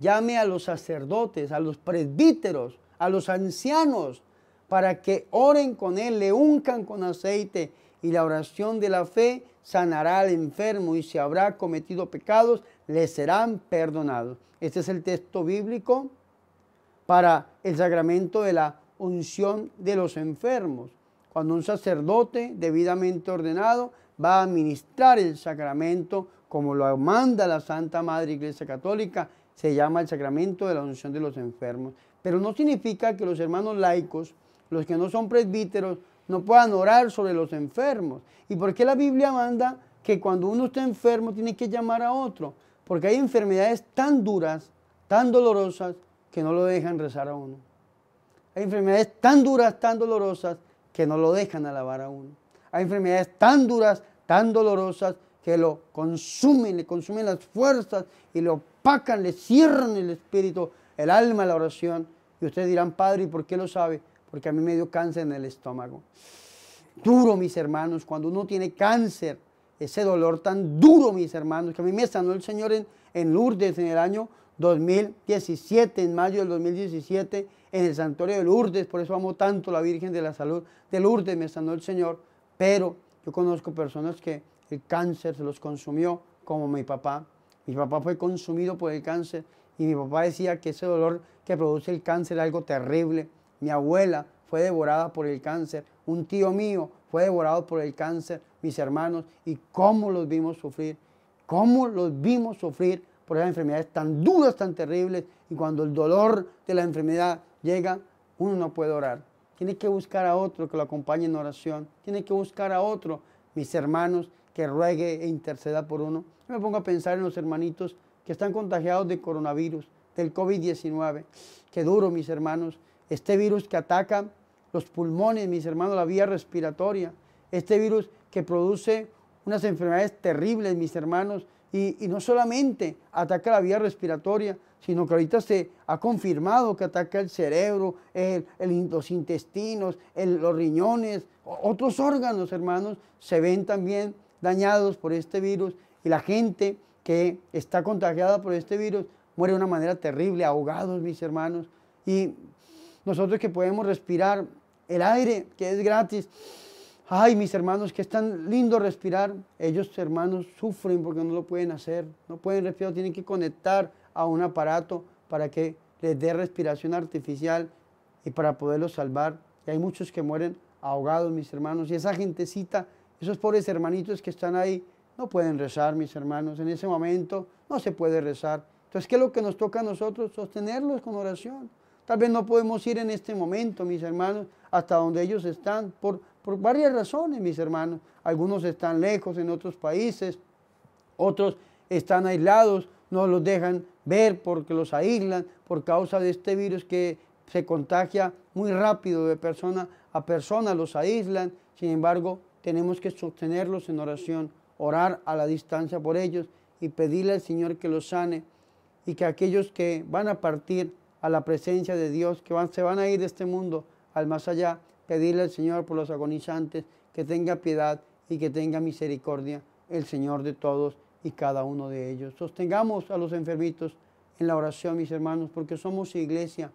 Llame a los sacerdotes, a los presbíteros, a los ancianos, para que oren con él, le uncan con aceite y la oración de la fe sanará al enfermo y si habrá cometido pecados, le serán perdonados. Este es el texto bíblico para el sacramento de la unción de los enfermos. Cuando un sacerdote debidamente ordenado va a administrar el sacramento como lo manda la Santa Madre Iglesia Católica, se llama el sacramento de la unción de los enfermos. Pero no significa que los hermanos laicos, los que no son presbíteros, no puedan orar sobre los enfermos. ¿Y por qué la Biblia manda que cuando uno está enfermo tiene que llamar a otro? Porque hay enfermedades tan duras, tan dolorosas, que no lo dejan rezar a uno. Hay enfermedades tan duras, tan dolorosas, que no lo dejan alabar a uno. Hay enfermedades tan duras, tan dolorosas, que lo consumen, le consumen las fuerzas y lo opacan, le cierran el espíritu, el alma, la oración. Y ustedes dirán, Padre, ¿y por qué lo sabe? Porque a mí me dio cáncer en el estómago. Duro, mis hermanos, cuando uno tiene cáncer, ese dolor tan duro, mis hermanos, que a mí me sanó el Señor en Lourdes en el año 2017, en mayo del 2017, en el santuario de Lourdes, por eso amo tanto la Virgen de la Salud de Lourdes, me sanó el Señor, pero yo conozco personas que el cáncer se los consumió, como mi papá. Mi papá fue consumido por el cáncer y mi papá decía que ese dolor que produce el cáncer es algo terrible. Mi abuela fue devorada por el cáncer, un tío mío fue devorado por el cáncer, mis hermanos, y cómo los vimos sufrir, cómo los vimos sufrir por esas enfermedades tan duras, tan terribles, y cuando el dolor de la enfermedad llega, uno no puede orar. Tiene que buscar a otro que lo acompañe en oración. Tiene que buscar a otro, mis hermanos, que ruegue e interceda por uno. Yo me pongo a pensar en los hermanitos que están contagiados de coronavirus, del COVID-19. Qué duro, mis hermanos. Este virus que ataca los pulmones, mis hermanos, la vía respiratoria. Este virus que produce unas enfermedades terribles, mis hermanos, y, no solamente ataca la vía respiratoria, sino que ahorita se ha confirmado que ataca el cerebro, los intestinos, los riñones, otros órganos, hermanos, se ven también dañados por este virus y la gente que está contagiada por este virus muere de una manera terrible, ahogados, mis hermanos. Y nosotros que podemos respirar el aire, que es gratis, Ay, mis hermanos, que es tan lindo respirar. Ellos, hermanos, sufren porque no lo pueden hacer. No pueden respirar, tienen que conectar a un aparato para que les dé respiración artificial y para poderlos salvar. Y hay muchos que mueren ahogados, mis hermanos. Y esa gentecita, esos pobres hermanitos que están ahí, no pueden rezar, mis hermanos. En ese momento no se puede rezar. Entonces, ¿qué es lo que nos toca a nosotros? Sostenerlos con oración. Tal vez no podemos ir en este momento, mis hermanos, hasta donde ellos están, por por varias razones, mis hermanos. Algunos están lejos en otros países, otros están aislados, no los dejan ver porque los aíslan por causa de este virus que se contagia muy rápido de persona a persona, los aíslan. Sin embargo, tenemos que sostenerlos en oración, orar a la distancia por ellos y pedirle al Señor que los sane y que aquellos que van a partir a la presencia de Dios, que van, se van a ir de este mundo al más allá, pedirle al Señor por los agonizantes que tenga piedad y que tenga misericordia el Señor de todos y cada uno de ellos. Sostengamos a los enfermitos en la oración, mis hermanos, porque somos iglesia.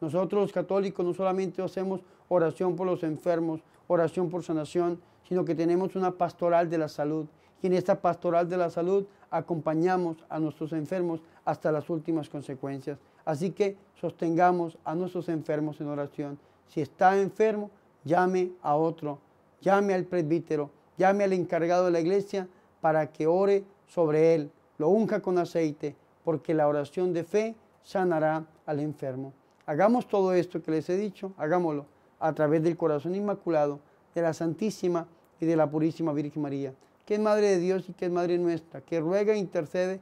Nosotros los católicos no solamente hacemos oración por los enfermos, oración por sanación, sino que tenemos una pastoral de la salud. Y en esta pastoral de la salud acompañamos a nuestros enfermos hasta las últimas consecuencias. Así que sostengamos a nuestros enfermos en oración. Si está enfermo, llame a otro, llame al presbítero, llame al encargado de la iglesia para que ore sobre él, lo unja con aceite, porque la oración de fe sanará al enfermo. Hagamos todo esto que les he dicho, hagámoslo a través del corazón inmaculado de la Santísima y de la Purísima Virgen María, que es Madre de Dios y que es Madre nuestra, que ruega e intercede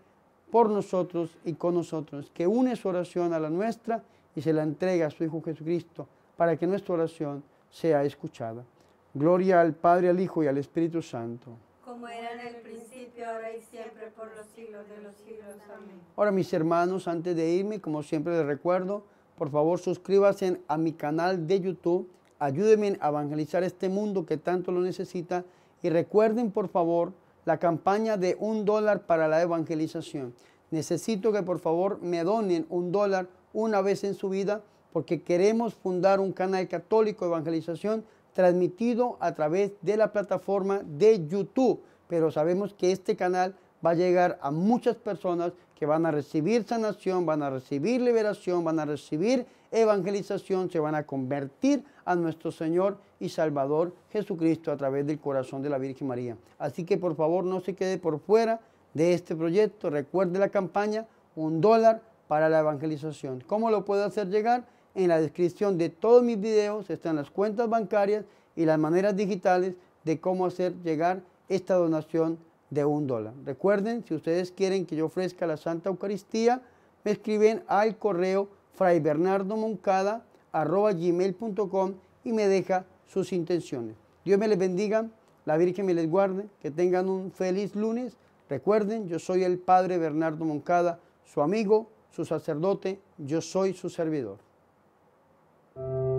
por nosotros y con nosotros, que une su oración a la nuestra y se la entrega a su Hijo Jesucristo para que nuestra oración sea escuchada. Gloria al Padre, al Hijo y al Espíritu Santo. Como era en el principio, ahora y siempre, por los siglos de los siglos. Amén. Ahora mis hermanos, antes de irme, como siempre les recuerdo, por favor suscríbanse a mi canal de YouTube, ayúdenme a evangelizar este mundo que tanto lo necesita y recuerden por favor la campaña de un dólar para la evangelización. Necesito que por favor me donen un dólar una vez en su vida porque queremos fundar un canal católico de evangelización transmitido a través de la plataforma de YouTube. Pero sabemos que este canal va a llegar a muchas personas que van a recibir sanación, van a recibir liberación, van a recibir evangelización, se van a convertir a nuestro Señor y Salvador Jesucristo a través del corazón de la Virgen María. Así que por favor no se quede por fuera de este proyecto. Recuerde la campaña, un dólar para la evangelización. ¿Cómo lo puede hacer llegar? En la descripción de todos mis videos están las cuentas bancarias y las maneras digitales de cómo hacer llegar esta donación de un dólar. Recuerden, si ustedes quieren que yo ofrezca la Santa Eucaristía, me escriben al correo frayBernardomoncada.gmail.com y me deja sus intenciones. Dios me les bendiga, la Virgen me les guarde, que tengan un feliz lunes. Recuerden, yo soy el Padre Bernardo Moncada, su amigo, su sacerdote, yo soy su servidor. thank you